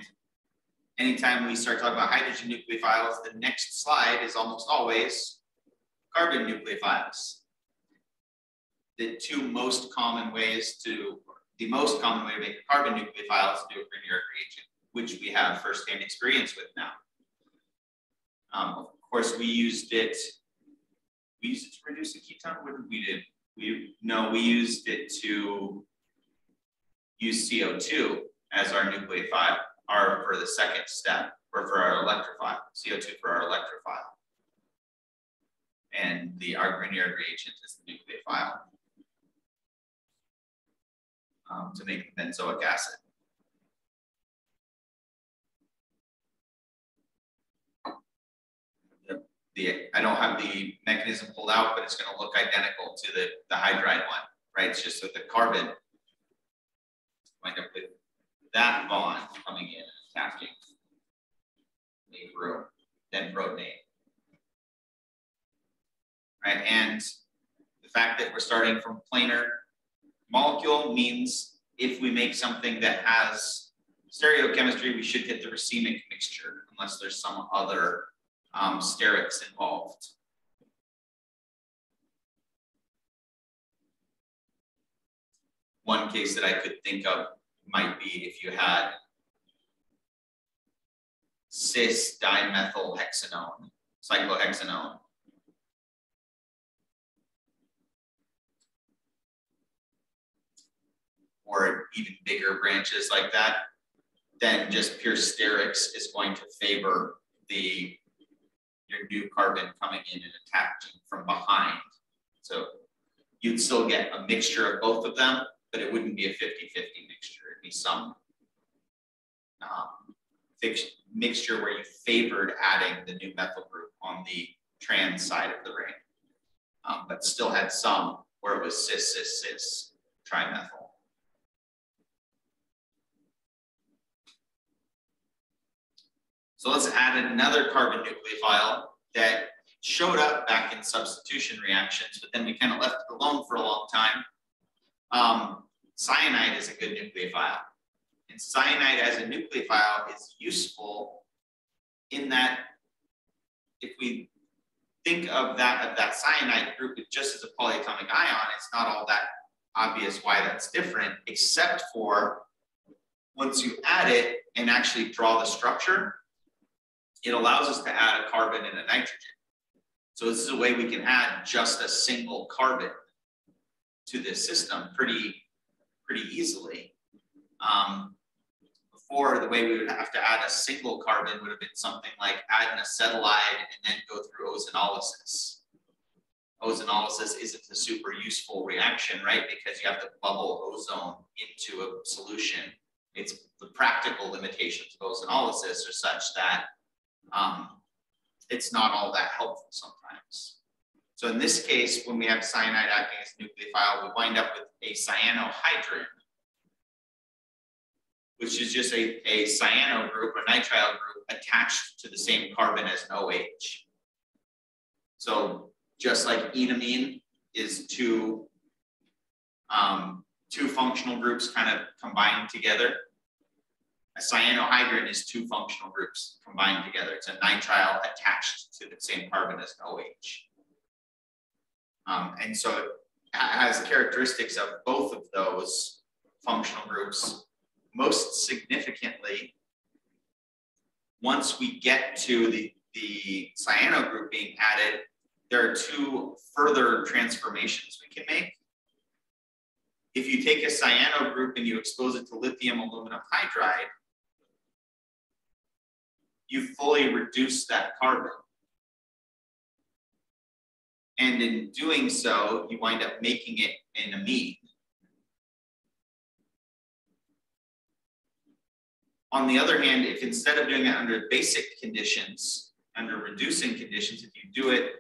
anytime we start talking about hydrogen nucleophiles, the next slide is almost always carbon nucleophiles. The two most common ways to, the most common way to make a carbon nucleophile is to do a Grignard reagent, which we have firsthand experience with now. Um, of course, we used it, we used it to reduce the ketone. What did we do? We, no, we used it to use CO2 as our nucleophile, or for the second step, or for our electrophile, CO2 for our electrophile and the our Grignard reagent is the nucleophile um, to make benzoic acid. The, I don't have the mechanism pulled out, but it's going to look identical to the, the hydride one, right? It's just that the carbon wind up with that bond coming in and attacking leave room, then protonate right? And the fact that we're starting from planar molecule means if we make something that has stereochemistry, we should get the racemic mixture unless there's some other um, sterics involved. One case that I could think of might be if you had cis dimethylhexanone, cyclohexanone, or even bigger branches like that, then just pure sterics is going to favor the your new carbon coming in and attaching from behind. So you'd still get a mixture of both of them, but it wouldn't be a 50-50 mixture. It'd be some um, mixture where you favored adding the new methyl group on the trans side of the ring. Um, but still had some where it was cis, cis, cis, trimethyl. So let's add another carbon nucleophile that showed up back in substitution reactions, but then we kind of left it alone for a long time. Um, cyanide is a good nucleophile. And cyanide as a nucleophile is useful in that if we think of that of that cyanide group just as a polyatomic ion, it's not all that obvious why that's different, except for once you add it and actually draw the structure, it allows us to add a carbon and a nitrogen. So this is a way we can add just a single carbon to this system pretty, pretty easily. Um, before, the way we would have to add a single carbon would have been something like add an acetylide and then go through ozonolysis. Ozonolysis isn't a super useful reaction, right? Because you have to bubble ozone into a solution. It's the practical limitations of ozonolysis are such that um, it's not all that helpful sometimes. So in this case, when we have cyanide acting as a nucleophile, we wind up with a cyanohydrin, which is just a, a cyano group or nitrile group attached to the same carbon as an OH. So just like enamine is two, um, two functional groups kind of combined together, a cyanohydrin is two functional groups combined together. It's a nitrile attached to the same carbon as an OH. Um, and so it has characteristics of both of those functional groups. Most significantly, once we get to the, the cyano group being added, there are two further transformations we can make. If you take a cyano group and you expose it to lithium aluminum hydride, you fully reduce that carbon. And in doing so, you wind up making it an amine. On the other hand, if instead of doing it under basic conditions, under reducing conditions, if you do it,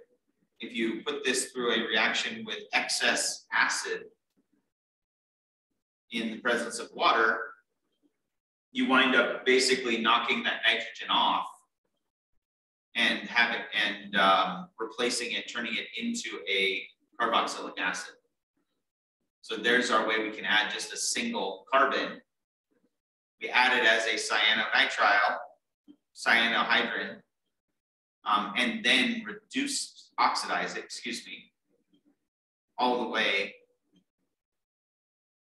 if you put this through a reaction with excess acid in the presence of water, you wind up basically knocking that nitrogen off and having and um, replacing it, turning it into a carboxylic acid. So there's our way we can add just a single carbon. We add it as a cyanonitrile, cyanohydrin, um, and then reduce, oxidize it, excuse me, all the way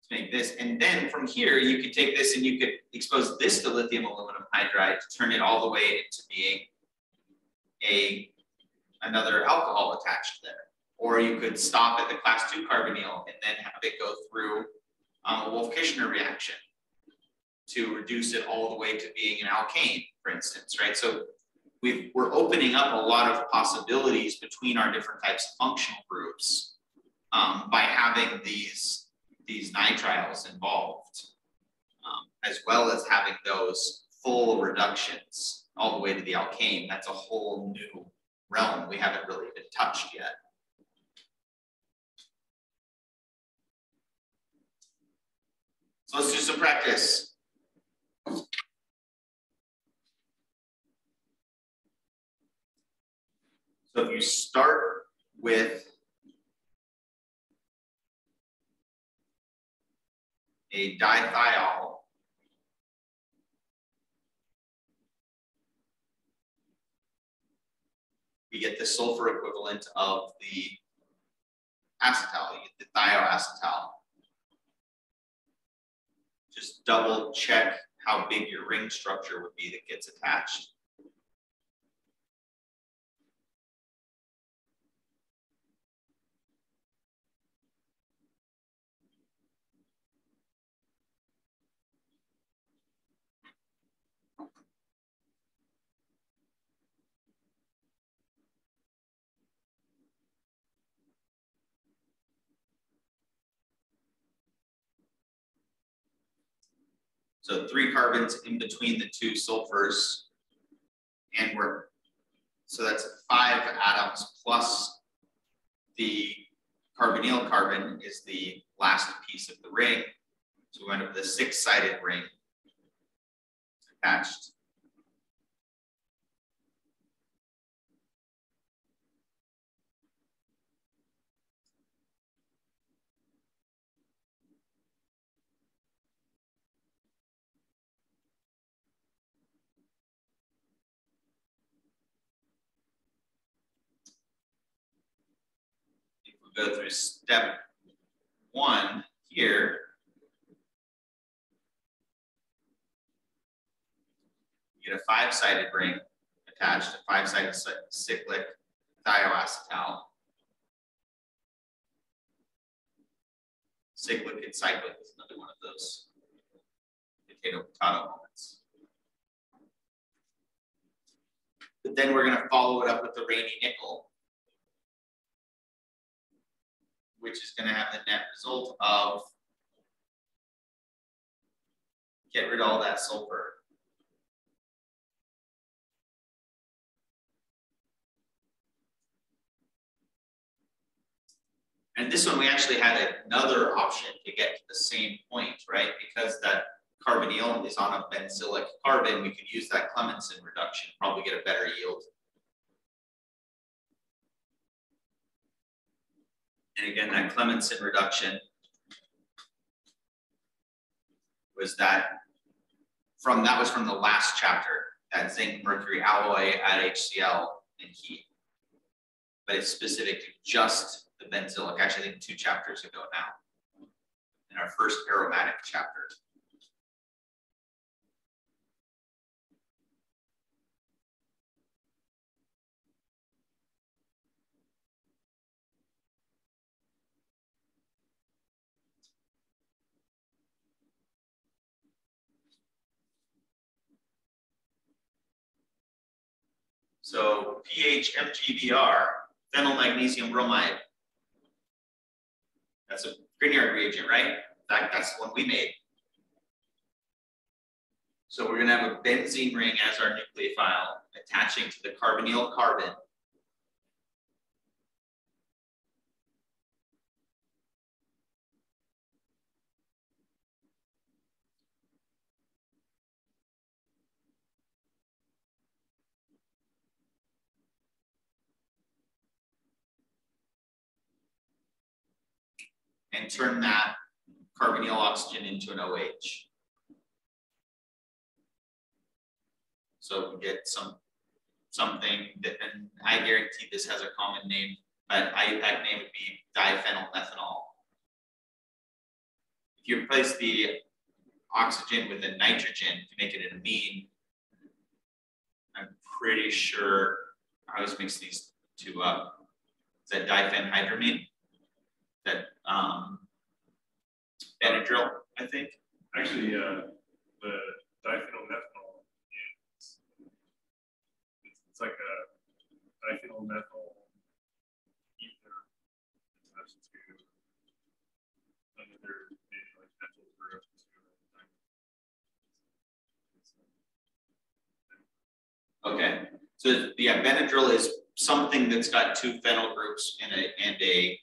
to make this. And then from here, you could take this and you could expose this to lithium aluminum hydride to turn it all the way into being a another alcohol attached there. Or you could stop at the class two carbonyl and then have it go through um, a Wolff-Kishner reaction to reduce it all the way to being an alkane, for instance, right? So we are opening up a lot of possibilities between our different types of functional groups um, by having these these nitriles involved, um, as well as having those full reductions all the way to the alkane. That's a whole new realm we haven't really been touched yet. So let's do some practice. So if you start with a dithiol we get the sulfur equivalent of the acetal, you get the thioacetal. Just double check how big your ring structure would be that gets attached. So three carbons in between the two sulfurs. And we're, so that's five atoms plus the carbonyl carbon is the last piece of the ring. So we end up with a six-sided ring attached. Go through step one here, you get a five-sided ring attached, a five-sided cyclic thioacetal. Cyclic and cyclic is another one of those potato potato moments. But then we're gonna follow it up with the Raney nickel. Which is gonna have the net result of get rid of all that sulfur. And this one, we actually had another option to get to the same point, right? Because that carbonyl is on a benzylic carbon, we could use that Clemmensen reduction, probably get a better yield. And again, that Clemmensen reduction was that from, that was from the last chapter, that zinc mercury alloy at HCl and heat. But it's specific to just the benzylic, actually, I think two chapters ago now. In our first aromatic chapter. So pH MgBr, phenyl magnesium bromide. That's a Grignard reagent, right? That's the one we made. So we're gonna have a benzene ring as our nucleophile attaching to the carbonyl carbon. And turn that carbonyl oxygen into an OH. So we get some something that, and I guarantee this has a common name, but I, that name would be diphenylmethanol. If you replace the oxygen with a nitrogen to make it an amine, I'm pretty sure I always mix these two up. Is that diphenhydramine? That um, Benadryl, I think. Actually, uh, the diphenylmethanol is, it's, it's like a diphenylmethyl ether attached to another, like methyl group Okay, so yeah, Benadryl is something that's got two phenyl groups and a and a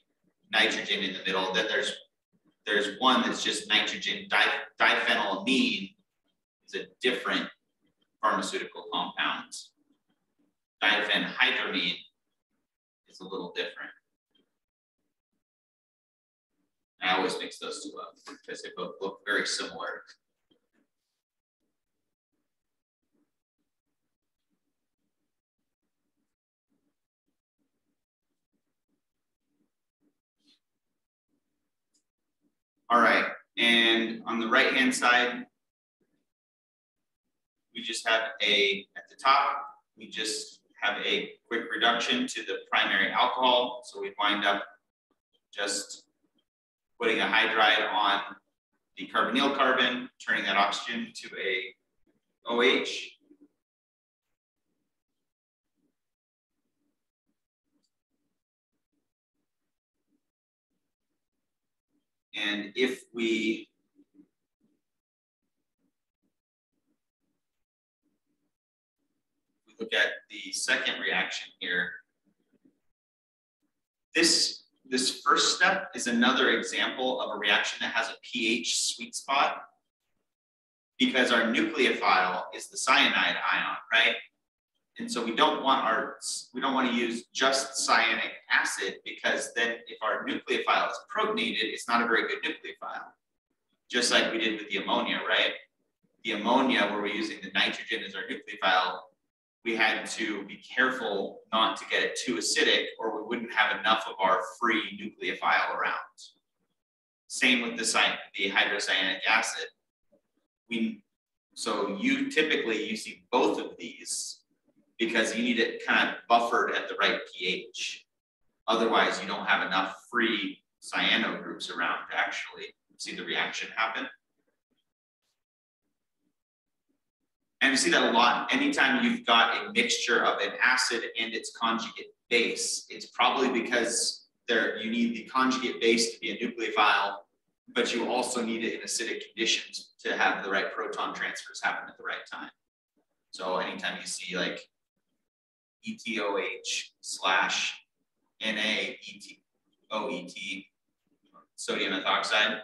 nitrogen in the middle. Then there's there's one that's just nitrogen di, diphenylamine is a different pharmaceutical compound. Diphenhydramine is a little different. I always mix those two up because they both look very similar. All right, and on the right hand side, we just have a, at the top, we just have a quick reduction to the primary alcohol. So we wind up just putting a hydride on the carbonyl carbon, turning that oxygen to a OH. And if we look at the second reaction here, this, this first step is another example of a reaction that has a pH sweet spot because our nucleophile is the cyanide ion, right? And so we don't want our, we don't want to use just cyanic acid because then if our nucleophile is protonated, it's not a very good nucleophile. Just like we did with the ammonia, right? The ammonia where we're using the nitrogen as our nucleophile, we had to be careful not to get it too acidic or we wouldn't have enough of our free nucleophile around. Same with the, the hydrocyanic acid. We, so you typically, you see both of these because you need it kind of buffered at the right pH. Otherwise, you don't have enough free cyano groups around to actually see the reaction happen. And you see that a lot. Anytime you've got a mixture of an acid and its conjugate base, it's probably because there you need the conjugate base to be a nucleophile, but you also need it in acidic conditions to have the right proton transfers happen at the right time. So anytime you see like ETOH slash NaETOET, sodium ethoxide,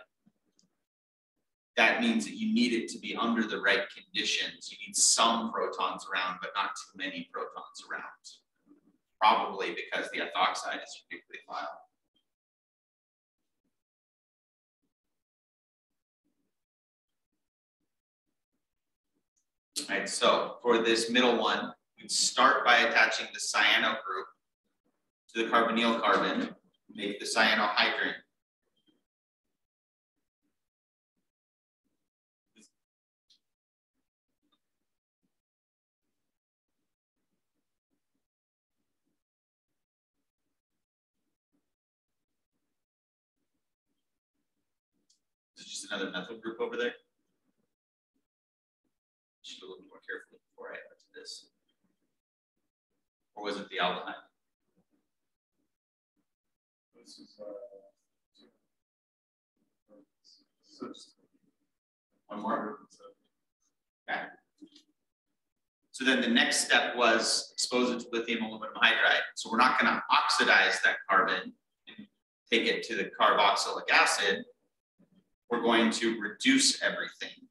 that means that you need it to be under the right conditions. You need some protons around, but not too many protons around. Probably because the ethoxide is nucleophile. All right, so for this middle one, we'd start by attaching the cyano group to the carbonyl carbon, make the cyanohydrin. just another methyl group over there? Should look more carefully before I add to this. Or was it the aldehyde? This is, uh, so One more. Okay. So then the next step was expose it to lithium aluminum hydride. So we're not going to oxidize that carbon and take it to the carboxylic acid we're going to reduce everything.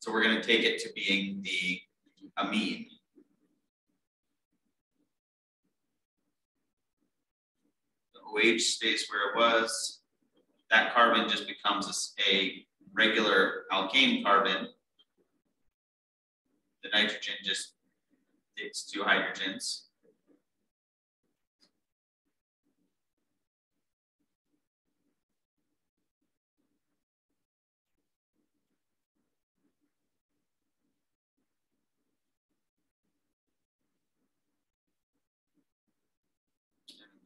So we're going to take it to being the amine. The OH stays where it was. That carbon just becomes a regular alkane carbon. The nitrogen just takes two hydrogens.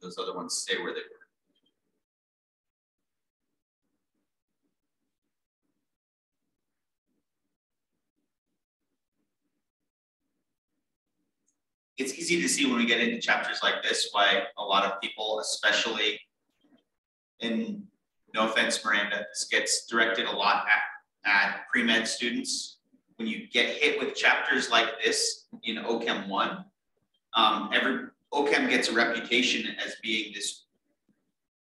Those other ones stay where they were. It's easy to see when we get into chapters like this why a lot of people, especially in no offense, Miranda, this gets directed a lot at, at pre-med students. When you get hit with chapters like this in OChem 1, um, every, OChem gets a reputation as being this,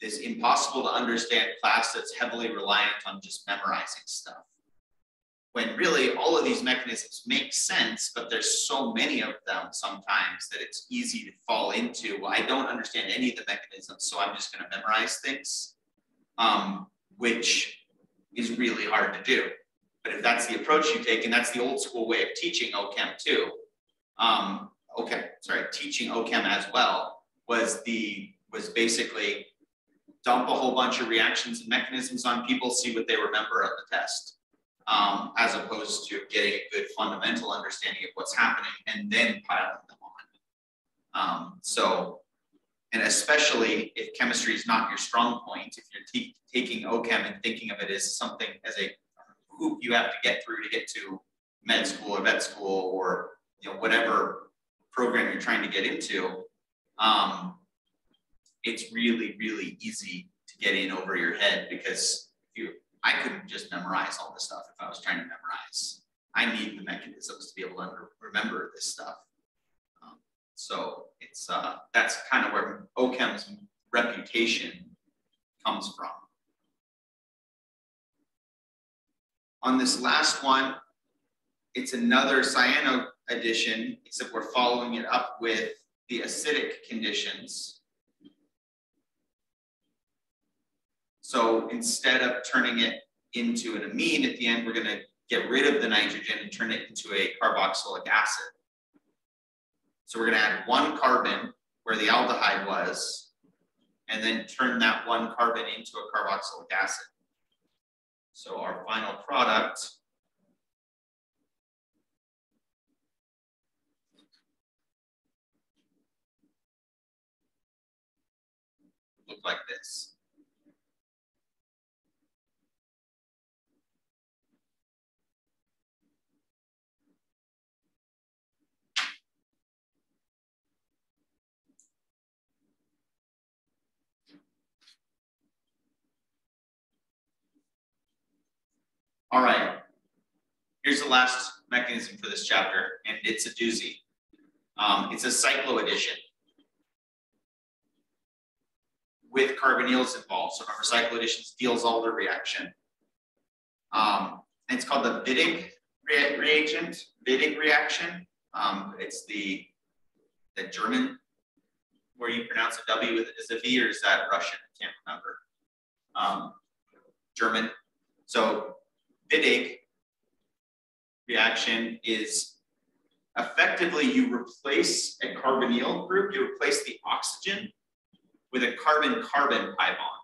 this impossible to understand class that's heavily reliant on just memorizing stuff. When really all of these mechanisms make sense, but there's so many of them sometimes that it's easy to fall into, well, I don't understand any of the mechanisms, so I'm just gonna memorize things, um, which is really hard to do. But if that's the approach you take, and that's the old school way of teaching OChem too, um, OChem, sorry, teaching OChem as well was the was basically dump a whole bunch of reactions and mechanisms on people, see what they remember of the test, um, as opposed to getting a good fundamental understanding of what's happening and then piling them on. Um, so, and especially if chemistry is not your strong point, if you're taking OChem and thinking of it as something as a hoop you have to get through to get to med school or vet school or you know whatever program you're trying to get into, um, it's really, really easy to get in over your head because you I couldn't just memorize all this stuff if I was trying to memorize. I need the mechanisms to be able to remember this stuff. Um, so it's uh, that's kind of where OCHEM's reputation comes from. On this last one, it's another cyano addition, except we're following it up with the acidic conditions. So instead of turning it into an amine at the end, we're going to get rid of the nitrogen and turn it into a carboxylic acid. So we're going to add one carbon where the aldehyde was, and then turn that one carbon into a carboxylic acid. So our final product look like this. All right. Here's the last mechanism for this chapter, and it's a doozy. Um, it's a cycloaddition with carbonyls involved. So remember, cycloaddition Diels-Alder reaction. Um, and it's called the Wittig re reagent, Wittig reaction. Um, it's the, the German, where you pronounce a W is a V, or is that Russian? I can't remember. Um, German. So Wittig reaction is effectively you replace a carbonyl group, you replace the oxygen with a carbon-carbon pi bond.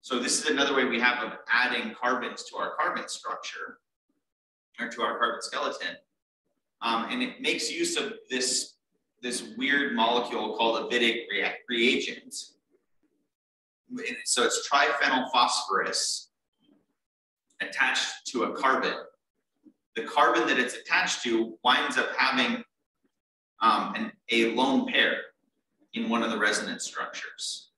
So this is another way we have of adding carbons to our carbon structure or to our carbon skeleton. Um, and it makes use of this, this weird molecule called a Wittig reagent. So it's triphenyl phosphorus attached to a carbon. The carbon that it's attached to winds up having um, an, a lone pair in one of the resonance structures.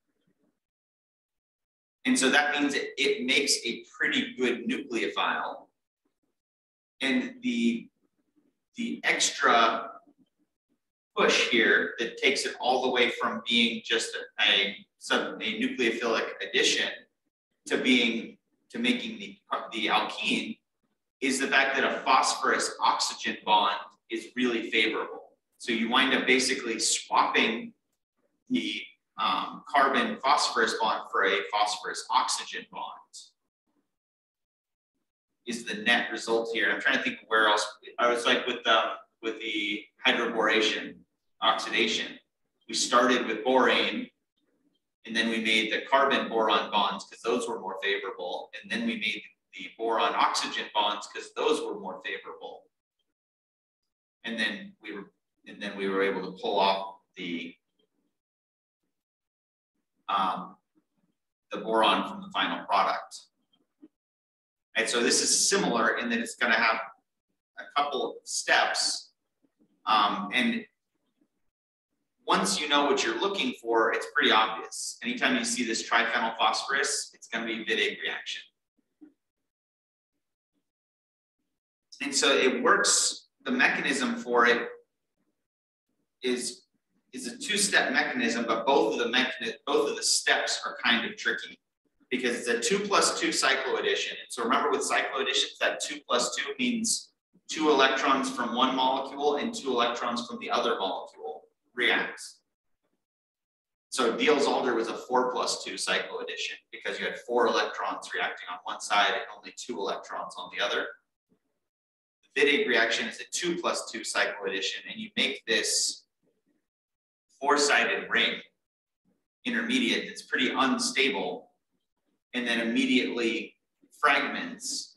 And so that means it, it makes a pretty good nucleophile. And the, the extra push here that takes it all the way from being just a, a, a nucleophilic addition to being to making the, the alkene is the fact that a phosphorus oxygen bond is really favorable. So you wind up basically swapping the um, carbon phosphorus bond for a phosphorus oxygen bond is the net result here. I'm trying to think where else. I was like with the with the hydroboration oxidation. We started with borane, and then we made the carbon boron bonds because those were more favorable, and then we made the boron oxygen bonds because those were more favorable. And then we were and then we were able to pull off the um, the boron from the final product. And so this is similar in that it's going to have a couple of steps. Um, and once you know what you're looking for, it's pretty obvious. Anytime you see this triphenyl phosphorus, it's going to be Wittig reaction. And so it works, the mechanism for it is is a two-step mechanism, but both of the both of the steps are kind of tricky because it's a two plus two cycloaddition. So remember with cycloadditions, that two plus two means two electrons from one molecule and two electrons from the other molecule reacts. So Diels-Alder was a four plus two cycloaddition because you had four electrons reacting on one side and only two electrons on the other. The Wittig reaction is a two plus two cycloaddition and you make this four-sided ring intermediate that's pretty unstable and then immediately fragments,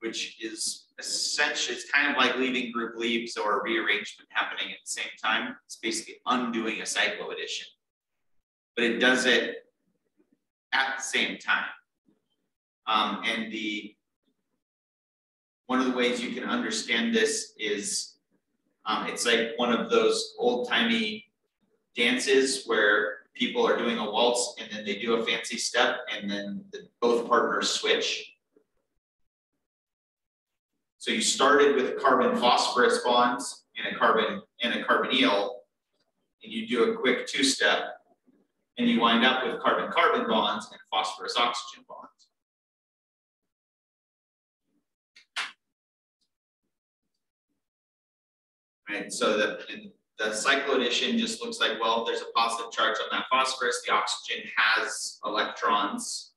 which is essentially, it's kind of like leaving group leaves or rearrangement happening at the same time. It's basically undoing a cycloaddition, but it does it at the same time. Um, and the one of the ways you can understand this is um, it's like one of those old timey dances where people are doing a waltz and then they do a fancy step and then the, both partners switch. So you started with carbon phosphorus bonds and a carbon and a carbonyl, and you do a quick two-step, and you wind up with carbon-carbon bonds and phosphorus-oxygen bonds. Right, so the, the cycloaddition just looks like, well, there's a positive charge on that phosphorus, the oxygen has electrons.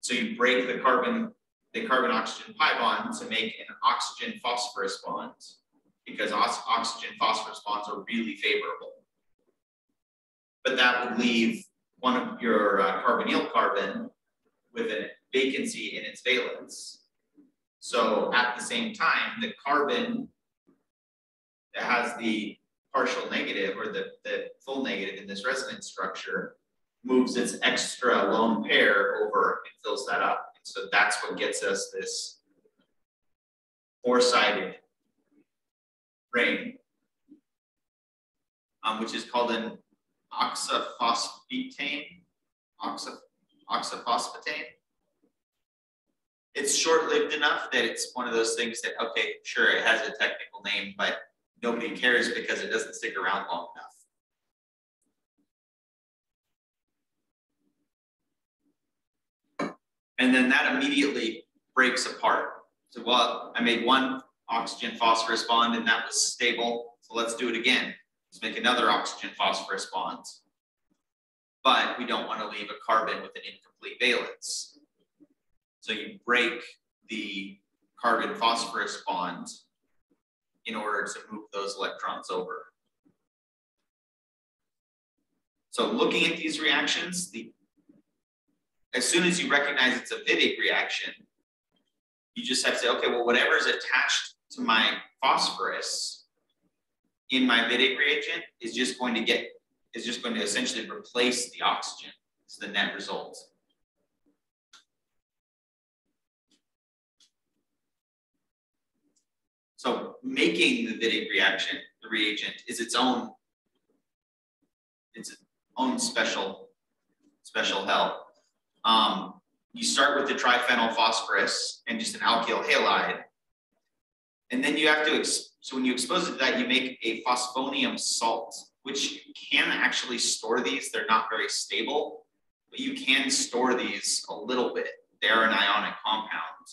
So you break the carbon, the carbon oxygen pi bond to make an oxygen phosphorus bond because oxygen phosphorus bonds are really favorable. But that would leave one of your uh, carbonyl carbon with a vacancy in its valence. So at the same time, the carbon that has the partial negative or the, the full negative in this resonance structure moves its extra lone pair over and fills that up. And so that's what gets us this four-sided ring, um, which is called an oxaphosphetane, oxa, oxaphosphetane. It's short-lived enough that it's one of those things that, okay, sure, it has a technical name, but nobody cares because it doesn't stick around long enough. And then that immediately breaks apart. So well, I made one oxygen phosphorus bond and that was stable. So let's do it again. Let's make another oxygen phosphorus bond. But we don't want to leave a carbon with an incomplete valence. So you break the carbon phosphorus bond in order to move those electrons over. So looking at these reactions, the, as soon as you recognize it's a Wittig reaction, you just have to say, okay, well, whatever is attached to my phosphorus in my Wittig reagent is just going to get, is just going to essentially replace the oxygen. It's the net result. So making the Wittig reaction, the reagent, is its own, its own special, special hell. Um, you start with the triphenyl phosphorus and just an alkyl halide, and then you have to, so when you expose it to that, you make a phosphonium salt, which can actually store these. They're not very stable, but you can store these a little bit. They're an ionic compound.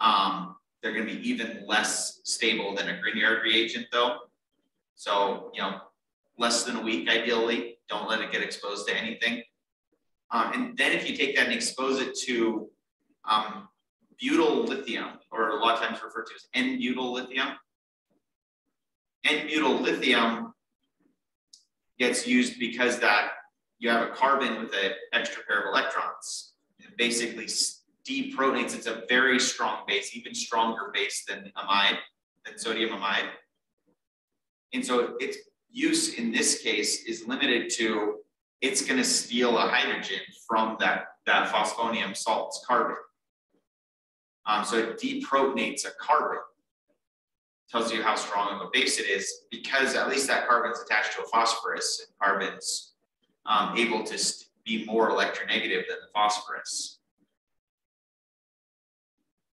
Um, they're going to be even less stable than a Grignard reagent though. So, you know, less than a week ideally. Don't let it get exposed to anything. Um, and then if you take that and expose it to um, butyl lithium, or a lot of times referred to as N-butyl lithium. N-butyl lithium gets used because that you have a carbon with an extra pair of electrons. It basically deprotonates. It's a very strong base, even stronger base than amide, than sodium amide. And so its use in this case is limited to it's going to steal a hydrogen from that, that phosphonium salt's carbon. Um, so it deprotonates a carbon. Tells you how strong of a base it is because at least that carbon's attached to a phosphorus and carbon's um, able to be more electronegative than the phosphorus.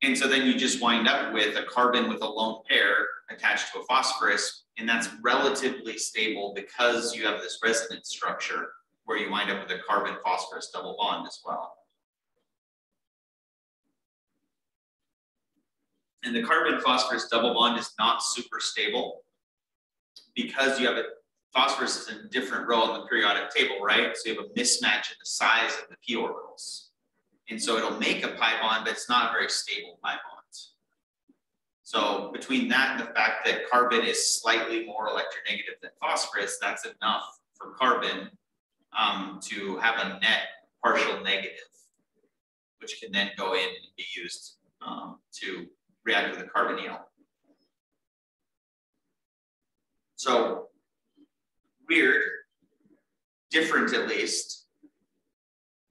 And so then you just wind up with a carbon with a lone pair attached to a phosphorus, and that's relatively stable because you have this resonance structure where you wind up with a carbon phosphorus double bond as well. And the carbon phosphorus double bond is not super stable because you have a phosphorus is in a different row on the periodic table, right? So you have a mismatch in the size of the p orbitals. And so it'll make a pi bond, but it's not a very stable pi bond. So between that and the fact that carbon is slightly more electronegative than phosphorus, that's enough for carbon um, to have a net partial negative, which can then go in and be used um, to react with a carbonyl. So weird, different at least,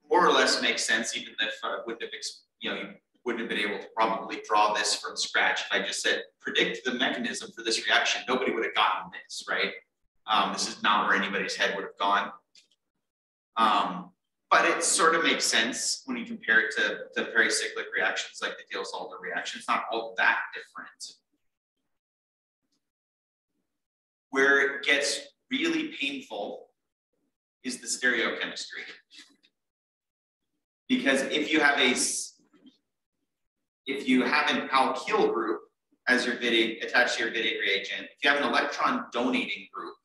more or less makes sense, even if I wouldn't have, you know, you wouldn't have been able to probably draw this from scratch. If I just said, predict the mechanism for this reaction, nobody would have gotten this, right? Um, this is not where anybody's head would have gone. Um, but it sort of makes sense when you compare it to, to pericyclic reactions like the Diels-Alder reaction. It's not all that different. Where it gets really painful is the stereochemistry. Because if you have a if you have an alkyl group as your Wittig attached to your Wittig reagent, if you have an electron donating group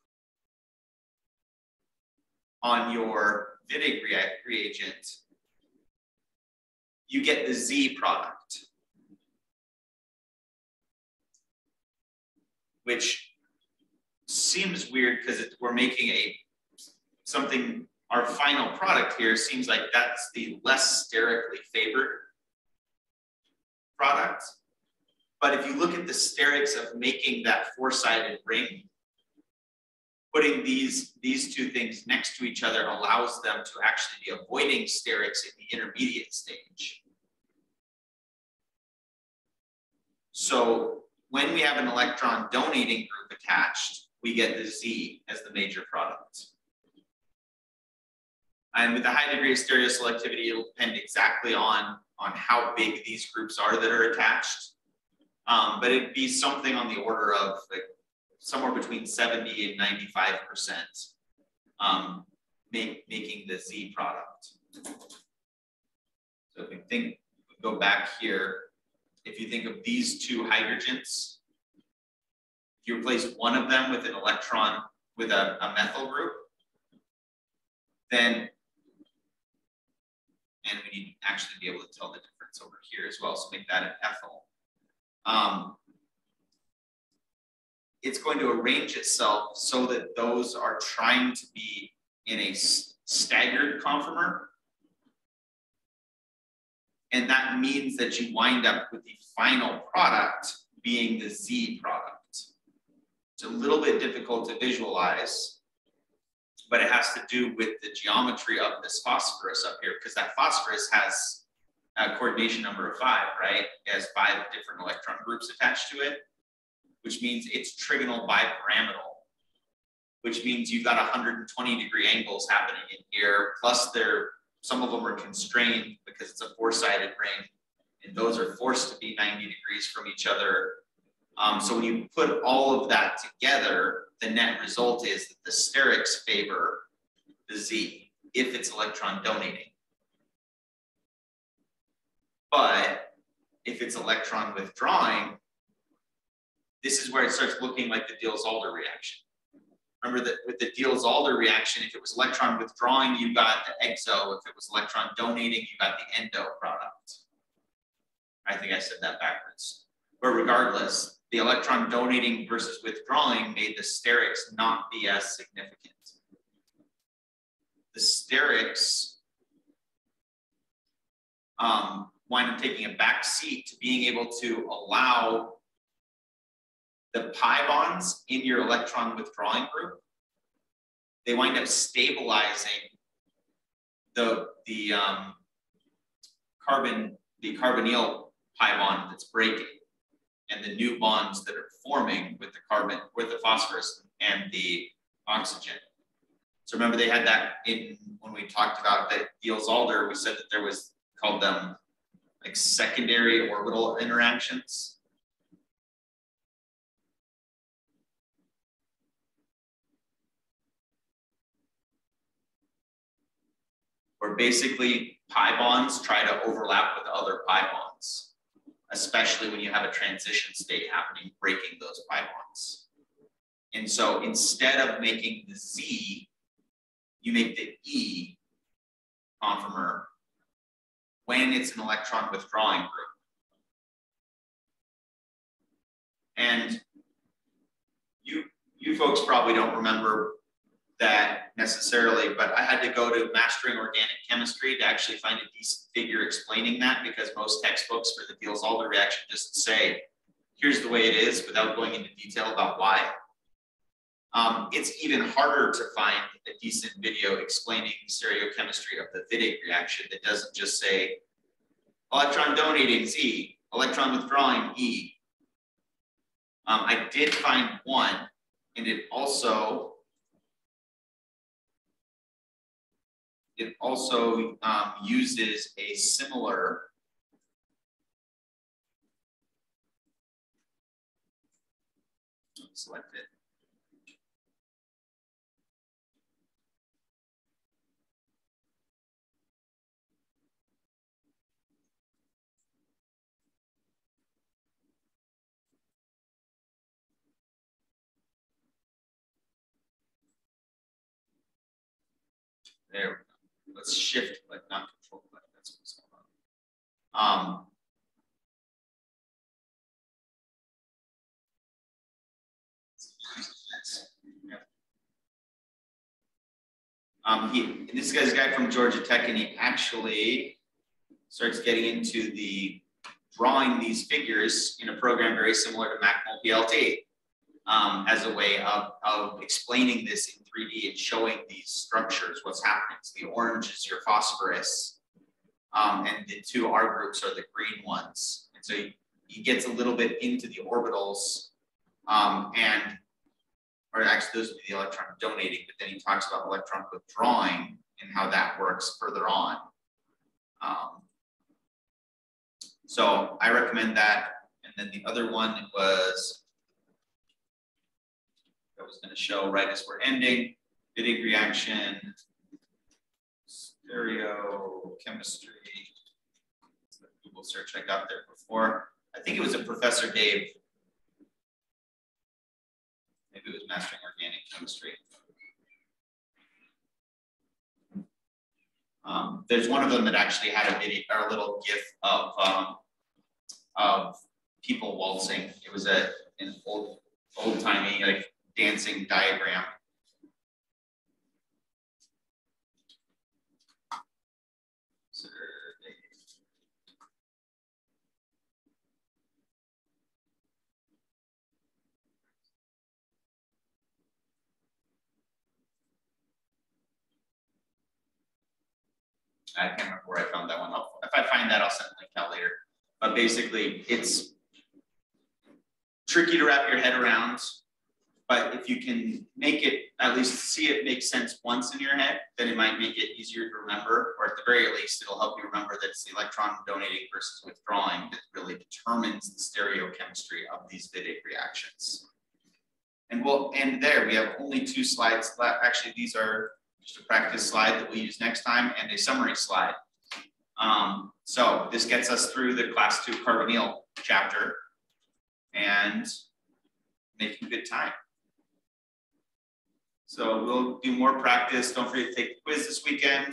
on your Wittig reagent, you get the Z product, which seems weird because we're making a something, our final product here seems like that's the less sterically favored product. But if you look at the sterics of making that four-sided ring, putting these, these two things next to each other allows them to actually be avoiding sterics in the intermediate stage. So when we have an electron donating group attached, we get the Z as the major product. And with a high degree of stereoselectivity, it'll depend exactly on, on how big these groups are that are attached. Um, but it'd be something on the order of like somewhere between 70 and 95 percent um, make, making the Z product. So if we think, go back here, if you think of these two hydrogens, if you replace one of them with an electron with a, a methyl group, then, and we need to actually be able to tell the difference over here as well, so make that an ethyl. Um, it's going to arrange itself so that those are trying to be in a staggered conformer. And that means that you wind up with the final product being the Z product. It's a little bit difficult to visualize, but it has to do with the geometry of this phosphorus up here, because that phosphorus has a coordination number of five, right? It has five different electron groups attached to it which means it's trigonal bipyramidal, which means you've got 120 degree angles happening in here. Plus, they're some of them are constrained because it's a four-sided ring, and those are forced to be 90 degrees from each other. Um, so when you put all of that together, the net result is that the sterics favor the Z if it's electron donating. But if it's electron withdrawing, this is where it starts looking like the Diels-Alder reaction. Remember that with the Diels-Alder reaction, if it was electron withdrawing, you got the exo. If it was electron donating, you got the endo product. I think I said that backwards. But regardless, the electron donating versus withdrawing made the sterics not be as significant. The sterics um, wind up taking a back seat to being able to allow the pi bonds in your electron withdrawing group, they wind up stabilizing the, the um, carbon, the carbonyl pi bond that's breaking and the new bonds that are forming with the carbon, with the phosphorus and the oxygen. So remember they had that in when we talked about the Diels-Alder, we said that there was called them like secondary orbital interactions. where basically pi bonds try to overlap with other pi bonds, especially when you have a transition state happening, breaking those pi bonds. And so instead of making the Z, you make the E conformer when it's an electron withdrawing group. And you, you folks probably don't remember that necessarily, but I had to go to Mastering Organic Chemistry to actually find a decent figure explaining that because most textbooks for the Diels-Alder reaction just say, here's the way it is without going into detail about why. Um, it's even harder to find a decent video explaining stereochemistry of the Wittig reaction that doesn't just say electron donating Z, electron withdrawing E. Um, I did find one, and it also it also um, uses a similar select it. There. Let's shift, but not control. That's what's going on. Um, Um, he, this guy's a guy from Georgia Tech, and he actually starts getting into the drawing these figures in a program very similar to MacMolPlt um, as a way of, of explaining this 3D and showing these structures, what's happening. So the orange is your phosphorus, um, and the two R groups are the green ones. And so he, he gets a little bit into the orbitals um, and or actually those would be the electron donating, but then he talks about electron withdrawing and how that works further on. Um, so I recommend that. And then the other one was, I was going to show right as we're ending, Wittig reaction, stereochemistry. Google search I got there before. I think it was a Professor Dave Maybe it was mastering organic chemistry. Um, there's one of them that actually had a video or a little GIF of um, of people waltzing. It was a an old old timey like dancing diagram. I can't remember where I found that one. If I find that, I'll send a link out later. But basically, it's tricky to wrap your head around. But if you can make it, at least see it make sense once in your head, then it might make it easier to remember, or at the very least, it'll help you remember that it's the electron donating versus withdrawing that really determines the stereochemistry of these Wittig reactions. And we'll end there. We have only two slides left. Actually, these are just a practice slide that we'll use next time and a summary slide. Um, so this gets us through the class two carbonyl chapter and making good time. So we'll do more practice. Don't forget to take the quiz this weekend.